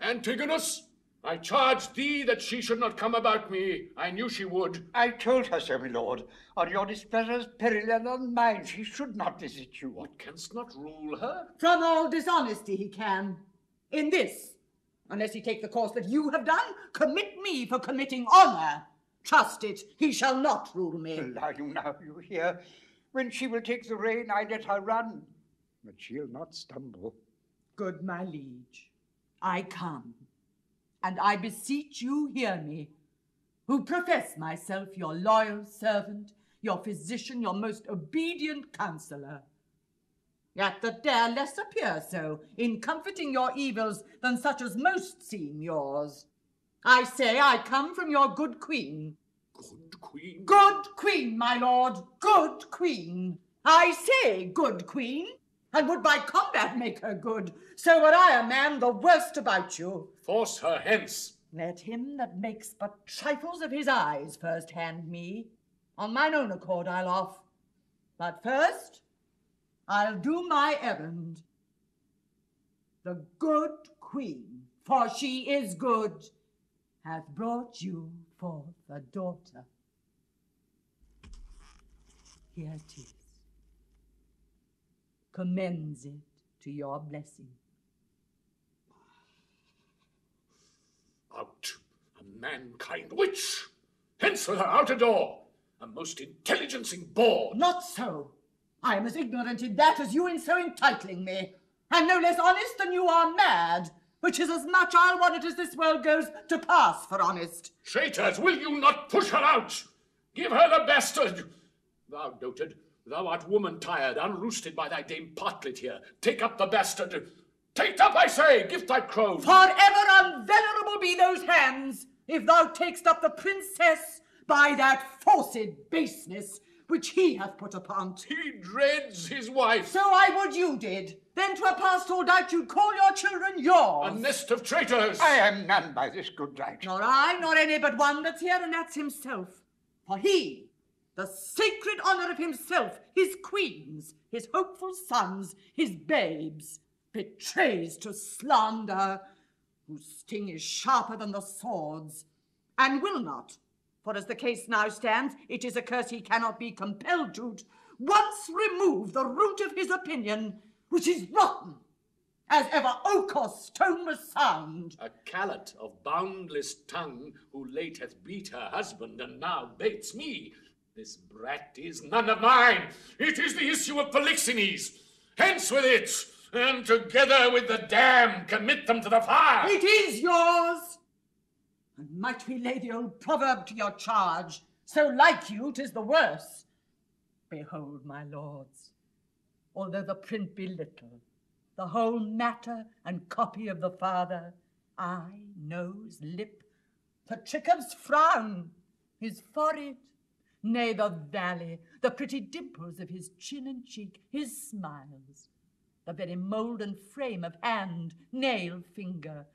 Antigonus, I charged thee that she should not come about me. I knew she would. I told her so, my lord. On your displeasure's peril and on mine, she should not visit you. What canst not rule her? From all dishonesty he can. In this, unless he take the course that you have done, commit me for committing honour. Trust it, he shall not rule me. Allow you now, you hear. When she will take the rein, I let her run. But she'll not stumble. Good my liege, I come, and I beseech you hear me, who profess myself your loyal servant, your physician, your most obedient counsellor. Yet that dare less appear so in comforting your evils than such as most seem yours. I say I come from your good queen. Good queen? Good queen, my lord, good queen. I say good queen, and would by combat make her good. So were I a man the worst about you. Force her hence. Let him that makes but trifles of his eyes first hand me. On mine own accord I'll off. But first, I'll do my errand. The good queen, for she is good, hath brought you forth a daughter. Here it is. Commends it to your blessing. Out, a mankind witch! Hence with her out a door! A most intelligencing bore! Not so. I am as ignorant in that as you in so entitling me, and no less honest than you are mad, which is as much I'll want it as this world goes to pass for honest. Traitors, will you not push her out? Give her the bastard! Thou dotard, thou art woman tired, unroosted by thy dame Partlet here. Take up the bastard. Take up, I say, give thy crow. Forever unvenerable be those hands, if thou takest up the princess by that forced baseness which he hath put upon. He dreads his wife. So I would you did. Then twere past all doubt you'd call your children yours. A nest of traitors. I am none by this good right. Nor I, nor any but one that's here, and that's himself. For he, the sacred honour of himself, his queens, his hopeful sons, his babes, betrays to slander, whose sting is sharper than the swords, and will not, for as the case now stands, it is a curse he cannot be compelled to, once remove the root of his opinion, which is rotten, as ever Okos stone was sound. A callet of boundless tongue, who late hath beat her husband, and now baits me. This brat is none of mine. It is the issue of Polixenes. Hence with it, and together with the dam commit them to the fire. It is yours. And might we lay the old proverb to your charge, so like you, 'tis the worse. Behold, my lords, although the print be little, the whole matter and copy of the father, eye, nose, lip, the Trichum's frown, his forehead, nay, the valley, the pretty dimples of his chin and cheek, his smiles, the very mould and frame of hand, nail, finger.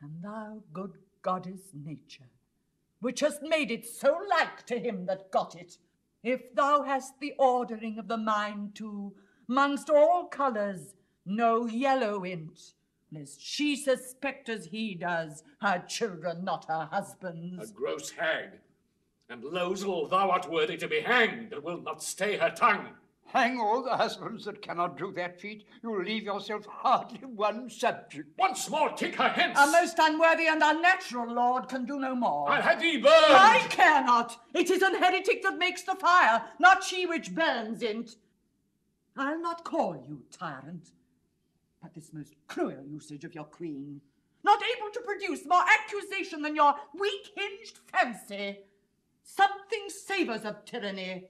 And thou, good goddess nature, which hast made it so like to him that got it, if thou hast the ordering of the mind too, mongst all colours, no yellow in't, lest she suspect as he does, her children not her husband's. A gross hag. And Losel, thou art worthy to be hanged, and will not stay her tongue. Hang all the husbands that cannot do that feat. You'll leave yourself hardly one subject. Once more, take her hence. A most unworthy and unnatural lord can do no more. I'll have thee burned. I care not. It is an heretic that makes the fire, not she which burns in't. I'll not call you tyrant, but this most cruel usage of your queen, not able to produce more accusation than your weak-hinged fancy, something savours of tyranny,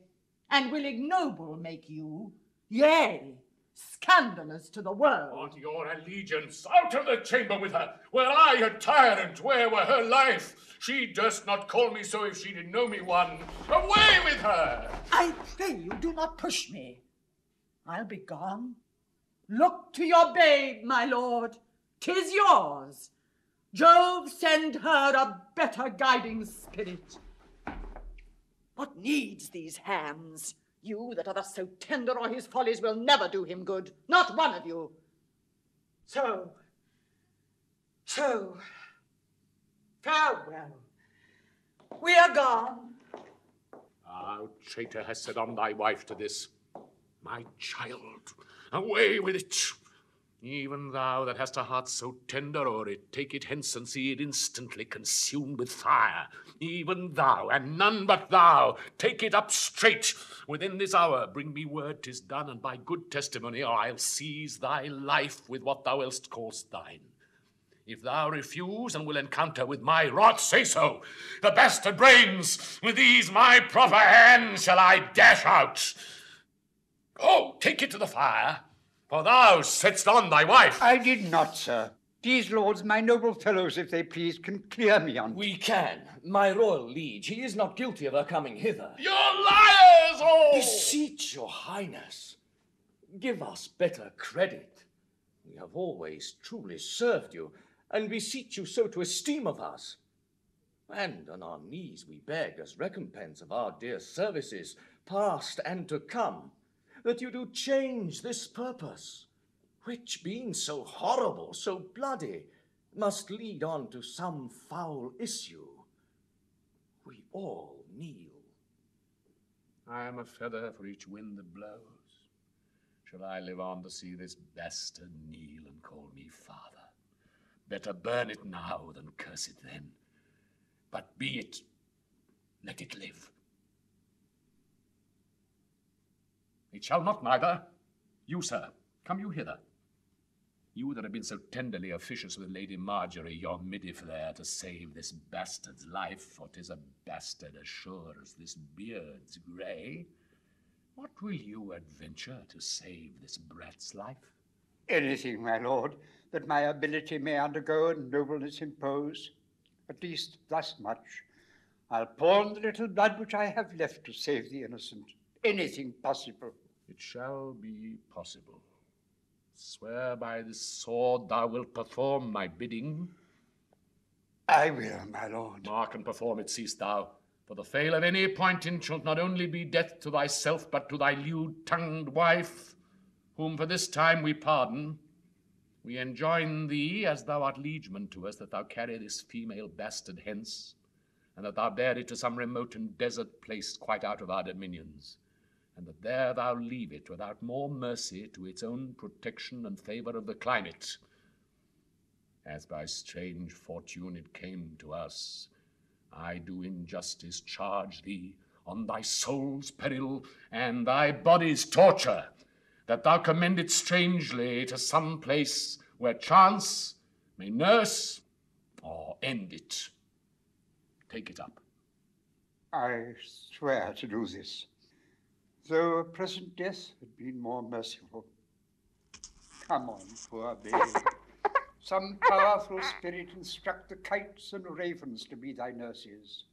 and will ignoble make you, yea, scandalous to the world. What your allegiance? Out of the chamber with her! Were I a tyrant, where were her life? She durst not call me so if she did know me one. Away with her! I pray you do not push me. I'll be gone. Look to your babe, my lord. Tis yours. Jove send her a better guiding spirit. What needs these hands? You that are thus so tender or his follies will never do him good. Not one of you. So, so, farewell. We are gone. Thou traitor hast said on thy wife to this. My child, away with it. Even thou that hast a heart so tender o'er it, take it hence and see it instantly consumed with fire. Even thou, and none but thou, take it up straight. Within this hour bring me word 'tis done, and by good testimony, or I'll seize thy life with what thou else call'st thine. If thou refuse and will encounter with my rod, say so. The bastard brains with these my proper hands shall I dash out. Go, take it to the fire, for thou setst on thy wife. I did not, sir. These lords, my noble fellows, if they please, can clear me on. We can. My royal liege, he is not guilty of her coming hither. You're liars all! Beseech your highness. Give us better credit. We have always truly served you, and beseech you so to esteem of us. And on our knees we beg, as recompense of our dear services, past and to come, that you do change this purpose, which, being so horrible, so bloody, must lead on to some foul issue. We all kneel. I am a feather for each wind that blows. Shall I live on to see this bastard kneel and call me father? Better burn it now than curse it then. But be it, let it live. It shall not neither. You, sir, come you hither. You that have been so tenderly officious with Lady Margery, your middiff there, to save this bastard's life, for 'tis a bastard as sure as this beard's grey. What will you adventure to save this brat's life? Anything, my lord, that my ability may undergo and nobleness impose. At least thus much. I'll pawn the little blood which I have left to save the innocent. Anything possible. It shall be possible. Swear by this sword thou wilt perform my bidding. I will, my lord. Mark and perform it, seest thou. For the fail of any appointing shall not only be death to thyself, but to thy lewd-tongued wife, whom for this time we pardon. We enjoin thee, as thou art liegeman to us, that thou carry this female bastard hence, and that thou bear it to some remote and desert place quite out of our dominions, and that there thou leave it without more mercy to its own protection and favour of the climate. As by strange fortune it came to us, I do in justice charge thee on thy soul's peril and thy body's torture, that thou commend it strangely to some place where chance may nurse or end it. Take it up. I swear to do this, though a present death had been more merciful. Come on, poor babe. Some powerful spirit instruct the kites and ravens to be thy nurses.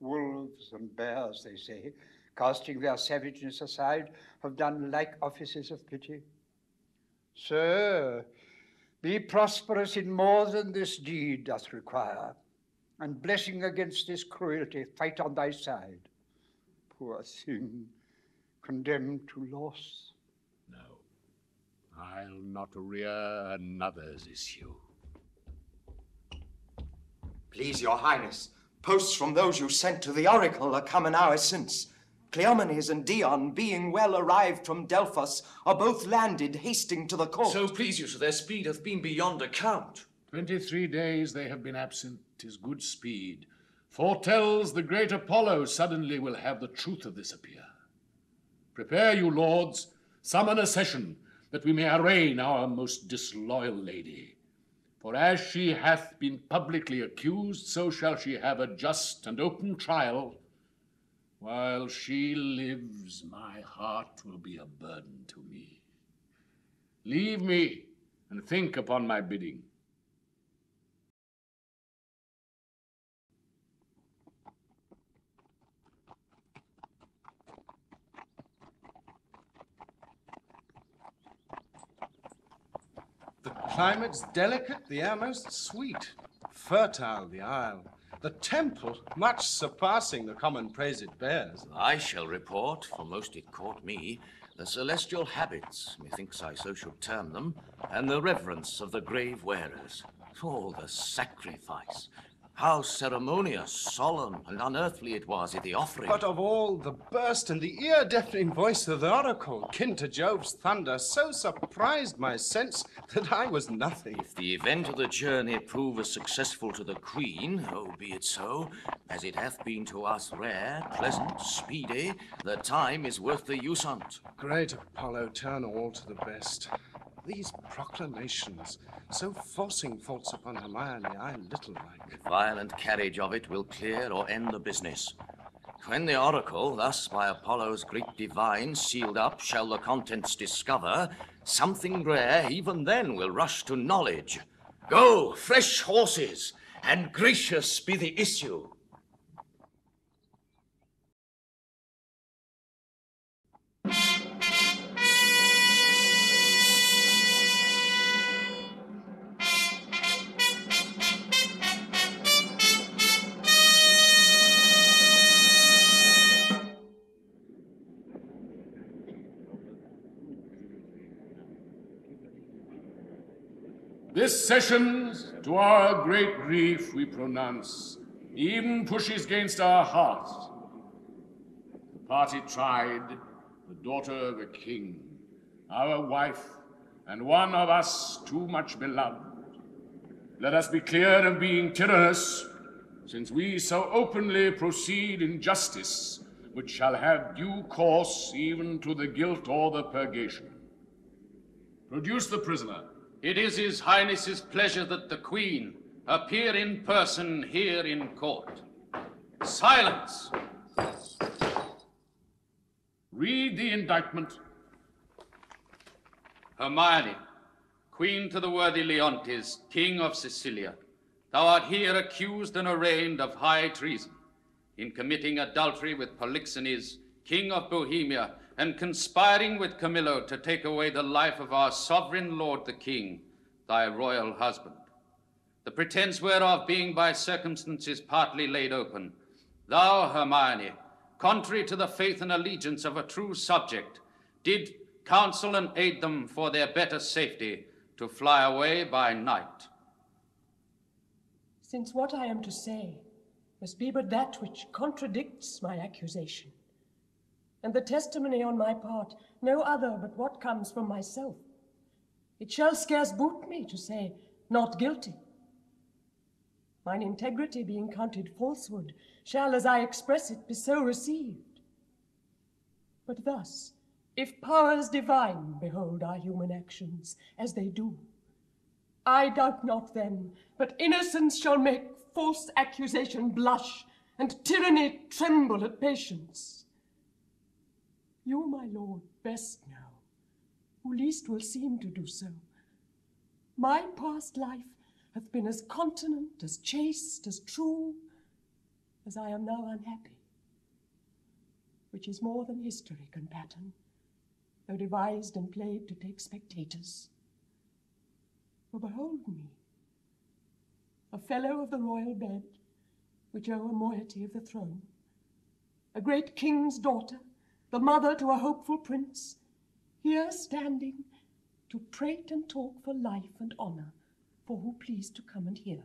Wolves and bears, they say, casting their savageness aside, have done like offices of pity. Sir, be prosperous in more than this deed doth require, and blessing against this cruelty fight on thy side. Poor thing, condemned to loss. No, I'll not rear another's issue. Please, your highness, posts from those you sent to the oracle are come an hour since. Cleomenes and Dion, being well arrived from Delphos, are both landed, hasting to the court. So please you, sir, their speed hath been beyond account. Twenty-three days they have been absent, tis good speed. Foretells the great Apollo suddenly will have the truth of this appear. Prepare you, lords, summon a session, that we may arraign our most disloyal lady. For as she hath been publicly accused, so shall she have a just and open trial. While she lives, my heart will be a burden to me. Leave me and think upon my bidding. Climate's delicate, the air most sweet, fertile the isle, the temple much surpassing the common praise it bears. I shall report, for most it caught me, the celestial habits, methinks I so should term them, and the reverence of the grave wearers. Oh, the sacrifice! How ceremonious, solemn, and unearthly it was at the offering. But of all, the burst and the ear-deafening voice of the oracle, kin to Jove's thunder, so surprised my sense that I was nothing. If the event of the journey prove as successful to the Queen, oh, be it so, as it hath been to us rare, pleasant, speedy, the time is worth the use on't. Great Apollo, turn all to the best. These proclamations, so forcing faults upon Hermione, I little like. Violent carriage of it will clear or end the business. When the oracle, thus by Apollo's Greek divine, sealed up, shall the contents discover, something rare even then will rush to knowledge. Go, fresh horses, and gracious be the issue. This session, to our great grief, we pronounce, even pushes against our heart. The party tried, the daughter of a king, our wife, and one of us too much beloved. Let us be clear of being tyrannous, since we so openly proceed in justice, which shall have due course even to the guilt or the purgation. Produce the prisoner. It is His Highness's pleasure that the Queen appear in person here in court. Silence! Read the indictment. Hermione, Queen to the worthy Leontes, King of Sicilia, thou art here accused and arraigned of high treason in committing adultery with Polixenes, King of Bohemia, and conspiring with Camillo to take away the life of our sovereign lord the king, thy royal husband. The pretense whereof being by circumstances partly laid open, thou, Hermione, contrary to the faith and allegiance of a true subject, did counsel and aid them for their better safety to fly away by night. Since what I am to say must be but that which contradicts my accusation, and the testimony on my part no other but what comes from myself. It shall scarce boot me to say, not guilty. Mine integrity being counted falsehood, shall, as I express it, be so received. But thus, if powers divine behold our human actions as they do, I doubt not then, but innocence shall make false accusation blush, and tyranny tremble at patience. You, my lord, best know, who least will seem to do so. My past life hath been as continent, as chaste, as true, as I am now unhappy, which is more than history can pattern, though devised and played to take spectators. For behold me, a fellow of the royal bed, which owe a moiety of the throne, a great king's daughter, the mother to a hopeful prince, here standing to prate and talk for life and honor for who please to come and hear.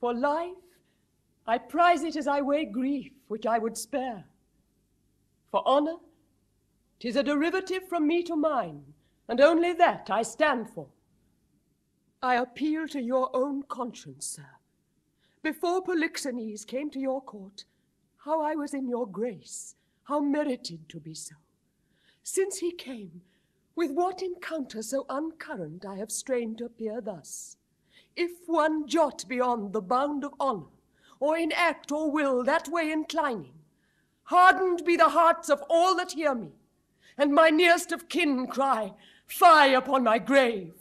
For life, I prize it as I weigh grief, which I would spare. For honor, 'tis a derivative from me to mine, and only that I stand for. I appeal to your own conscience, sir. Before Polixenes came to your court, how I was in your grace, how merited to be so. Since he came, with what encounter so uncurrent I have strained to appear thus? If one jot beyond the bound of honor, or in act or will that way inclining, hardened be the hearts of all that hear me, and my nearest of kin cry, Fie upon my grave!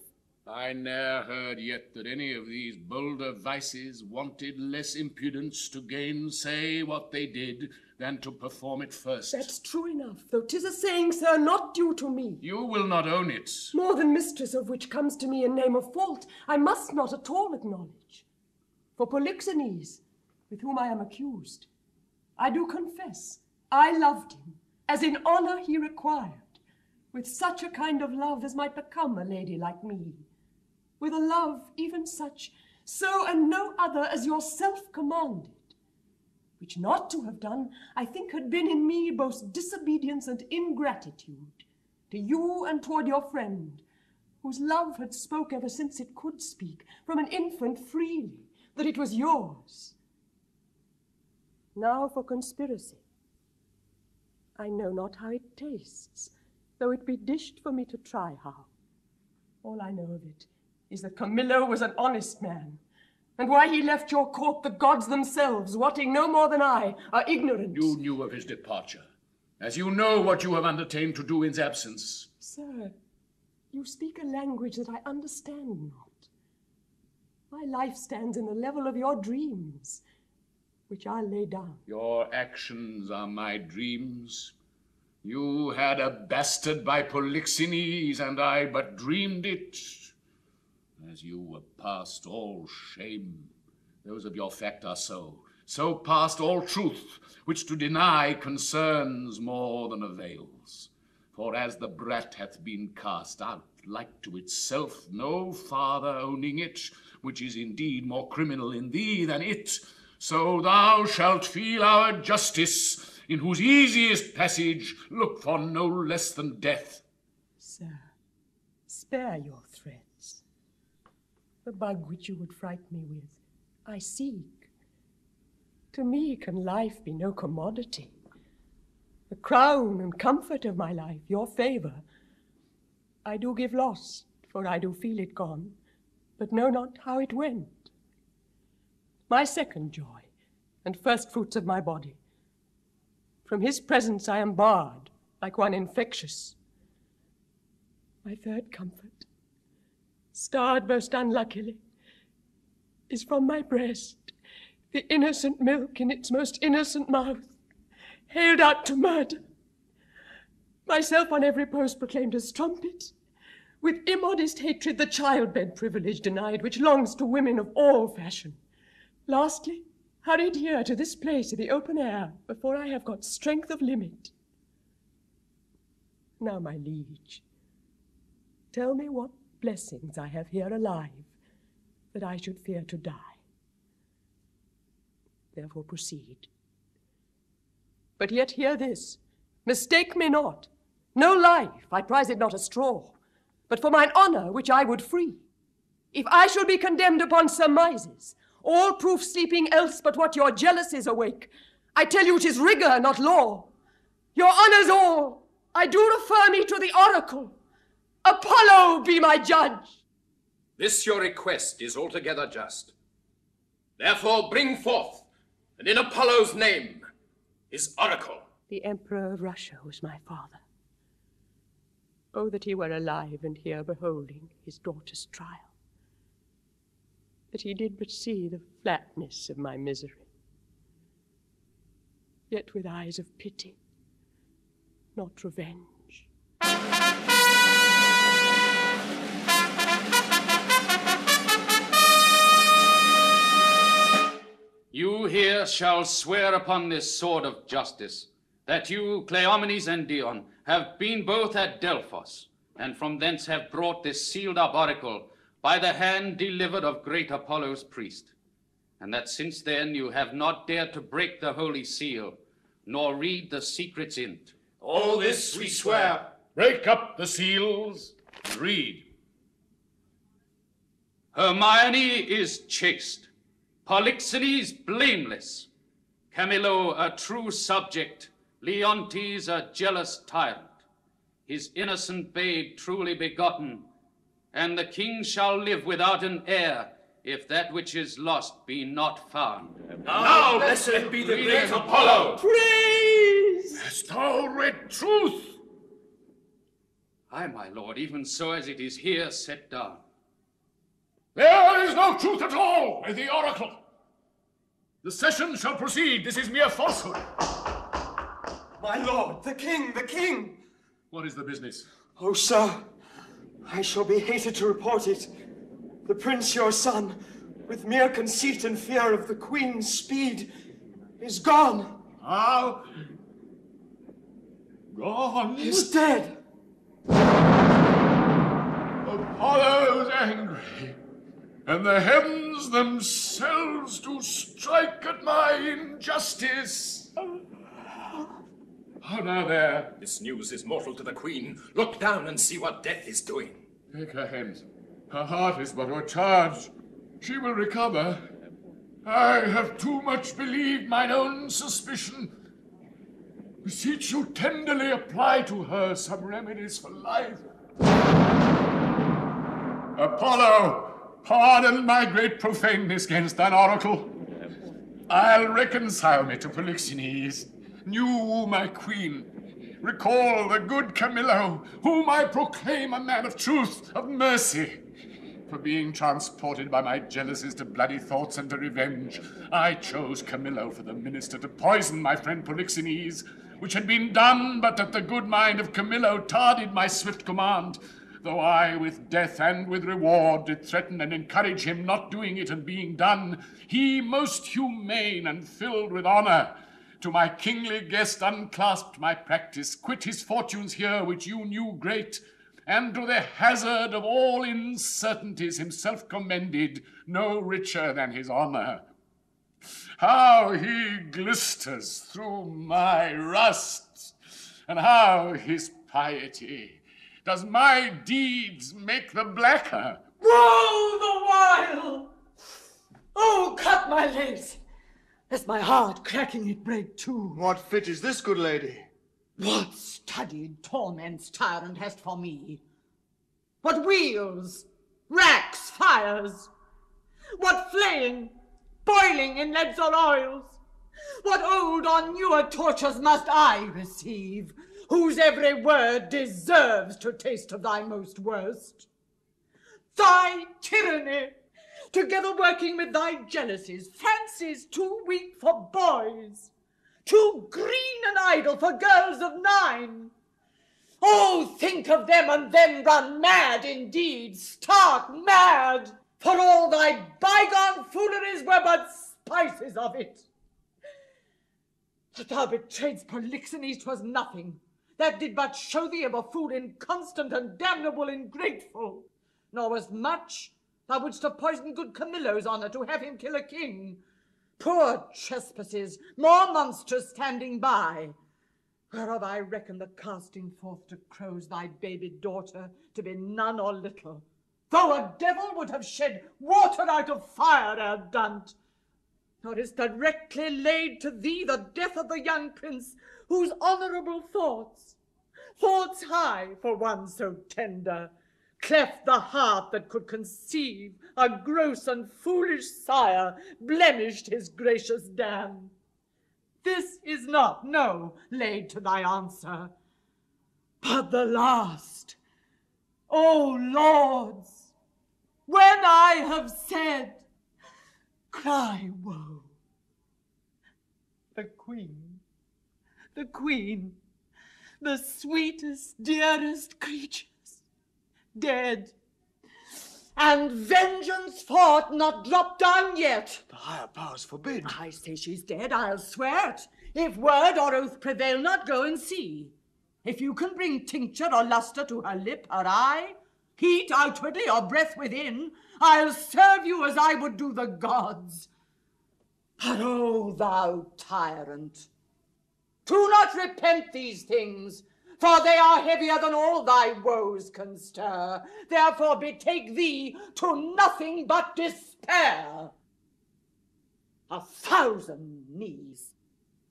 I ne'er heard yet that any of these bolder vices wanted less impudence to gainsay what they did than to perform it first. That's true enough, though 'tis a saying, sir, not due to me. You will not own it. More than mistress of which comes to me in name of fault, I must not at all acknowledge. For Polixenes, with whom I am accused, I do confess I loved him, as in honor he required, with such a kind of love as might become a lady like me, with a love even such, so and no other as yourself commanded which not to have done, I think had been in me both disobedience and ingratitude to you and toward your friend, whose love had spoke ever since it could speak, from an infant freely, that it was yours. Now for conspiracy. I know not how it tastes, though it be dished for me to try how. All I know of it is that Camillo was an honest man, and why he left your court the gods themselves, wotting no more than I, are ignorant. You knew of his departure, as you know what you have undertaken to do in his absence. Sir, you speak a language that I understand not. My life stands in the level of your dreams, which I'll lay down. Your actions are my dreams. You had a bastard by Polixenes, and I but dreamed it as you were past all shame. Those of your fact are so, so past all truth, which to deny concerns more than avails. For as the brat hath been cast out, like to itself, no father owning it, which is indeed more criminal in thee than it, so thou shalt feel our justice, in whose easiest passage look for no less than death. Sir, spare your. The bug which you would fright me with, I seek. To me can life be no commodity. The crown and comfort of my life, your favor, I do give lost, for I do feel it gone, but know not how it went. My second joy, and first fruits of my body. From his presence I am barred, like one infectious. My third comfort, starred most unluckily, is from my breast, the innocent milk in its most innocent mouth, haled out to murder. Myself on every post proclaimed as trumpet, with immodest hatred the childbed privilege denied, which longs to women of all fashion. Lastly, hurried here to this place in the open air before I have got strength of limit. Now, my liege, tell me what blessings I have here alive that I should fear to die. Therefore proceed. But yet hear this, mistake me not. No life, I prize it not a straw, but for mine honor which I would free. If I shall be condemned upon surmises, all proof sleeping else but what your jealousies awake, I tell you 'tis rigor, not law. Your honors all, I do refer me to the oracle. Apollo be my judge. This your request is altogether just. Therefore bring forth, and in Apollo's name, his oracle. The Emperor of Russia was my father. Oh, that he were alive and here beholding his daughter's trial. That he did but see the flatness of my misery. yet with eyes of pity, not revenge. You here shall swear upon this sword of justice that you, Cleomenes and Dion, have been both at Delphos, and from thence have brought this sealed up oracle by the hand delivered of great Apollo's priest, and that since then you have not dared to break the holy seal, nor read the secrets in't. All this we swear. Break up the seals and read. Hermione is chaste, Polixenes blameless, Camillo a true subject, Leontes a jealous tyrant, his innocent babe truly begotten, and the king shall live without an heir, if that which is lost be not found. Now, blessed be the great Apollo! Praise! Hast thou read truth? Aye, my lord, even so as it is here set down. There is no truth at all in the oracle. The session shall proceed. This is mere falsehood. My lord, the king, the king! What is the business? Oh, sir, I shall be hated to report it. The prince, your son, with mere conceit and fear of the queen's speed, is gone. How? Gone? Is dead. Apollo's angry, and the heavens themselves do strike at my injustice. How now there? This news is mortal to the queen. Look down and see what death is doing. Take her hands. Her heart is but o'ercharged. She will recover. I have too much believed mine own suspicion. Beseech you tenderly apply to her some remedies for life. Apollo, pardon my great profaneness against thine oracle. I'll reconcile me to Polixenes, new my queen. Recall the good Camillo, whom I proclaim a man of truth, of mercy. For being transported by my jealousies to bloody thoughts and to revenge, I chose Camillo for the minister to poison my friend Polixenes, which had been done but that the good mind of Camillo tarded my swift command, though I with death and with reward did threaten and encourage him not doing it and being done, he most humane and filled with honour, to my kingly guest unclasped my practice, quit his fortunes here which you knew great, and to the hazard of all uncertainties himself commended, no richer than his honour. How he glisters through my rust, and how his piety does my deeds make the blacker. Woe the while! Oh, cut my legs, lest my heart cracking it break too. What fit is this, good lady? What studied torments, tyrant, hast for me? What wheels, racks, fires? What flaying, boiling in leads or oils? What old or newer tortures must I receive, whose every word deserves to taste of thy most worst? Thy tyranny, together working with thy jealousies, fancies too weak for boys, too green and idle for girls of nine. Oh, think of them and then run mad indeed, stark mad, for all thy bygone fooleries were but spices of it. That thou betrayedst Polixenes, 'twas nothing. That did but show thee a fool inconstant and damnable ingrateful. Nor was much, thou wouldst have poisoned good Camillo's honour to have him kill a king. Poor trespasses, more monstrous standing by. Whereof I reckon the casting forth to crows thy baby daughter to be none or little. Though a devil would have shed water out of fire ere done't, nor is directly laid to thee the death of the young prince, whose honourable thoughts, thoughts high for one so tender, cleft the heart that could conceive a gross and foolish sire, blemished his gracious dam. This is not, no, laid to thy answer, but the last. O lords, when I have said, cry woe. The queen the queen, the sweetest, dearest creatures, dead. And vengeance fought, not dropped down yet. The higher powers forbid. I say she's dead, I'll swear it. If word or oath prevail not, go and see. If you can bring tincture or luster to her lip, her eye, heat outwardly or breath within, I'll serve you as I would do the gods. But oh, thou tyrant, do not repent these things, for they are heavier than all thy woes can stir. Therefore betake thee to nothing but despair. A thousand knees,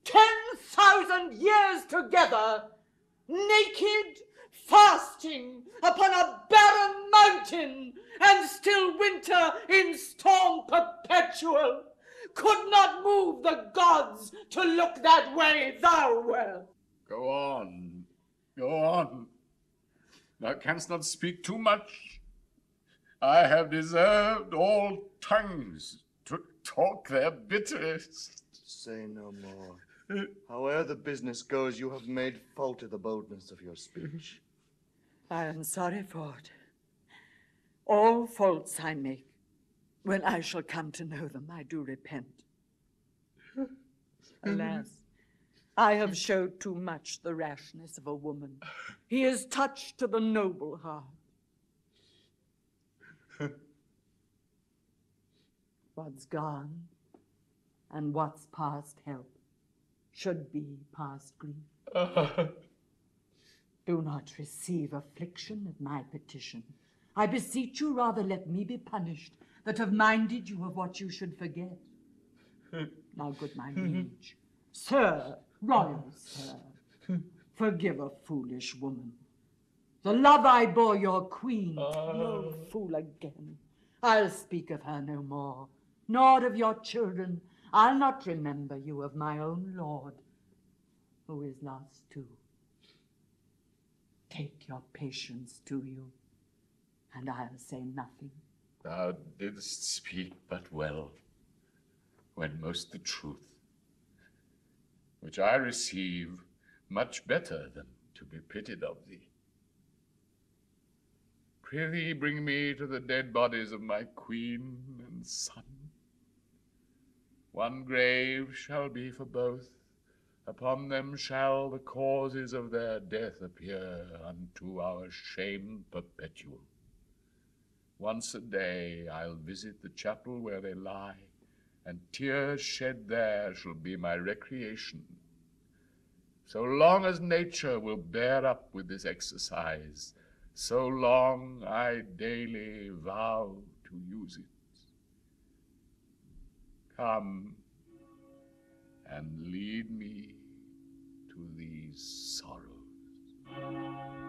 ten thousand years together, naked, fasting upon a barren mountain, and still winter in storm perpetual, could not move the gods to look that way thou wert. Go on, go on. Thou canst not speak too much. I have deserved all tongues to talk their bitterest. Say no more. Howe'er the business goes, you have made fault of the boldness of your speech. I am sorry for it. All faults I make, when I shall come to know them, I do repent. Mm-hmm. Alas, I have showed too much the rashness of a woman. He is touched to the noble heart. What's gone and what's past help should be past grief. Do not receive affliction at my petition. I beseech you, rather let me be punished that have minded you of what you should forget. now, good my liege, sir, royal sir, forgive a foolish woman. The love I bore your queen, ah. no fool again. I'll speak of her no more, nor of your children. I'll not remember you of my own lord, who is lost too. Take your patience to you, and I'll say nothing. Thou didst speak but well, when most the truth, which I receive much better than to be pitied of thee. Prithee bring me to the dead bodies of my queen and son. One grave shall be for both, upon them shall the causes of their death appear unto our shame perpetual. Once a day I'll visit the chapel where they lie, and tears shed there shall be my recreation. So long as nature will bear up with this exercise, so long I daily vow to use it. Come and lead me to these sorrows.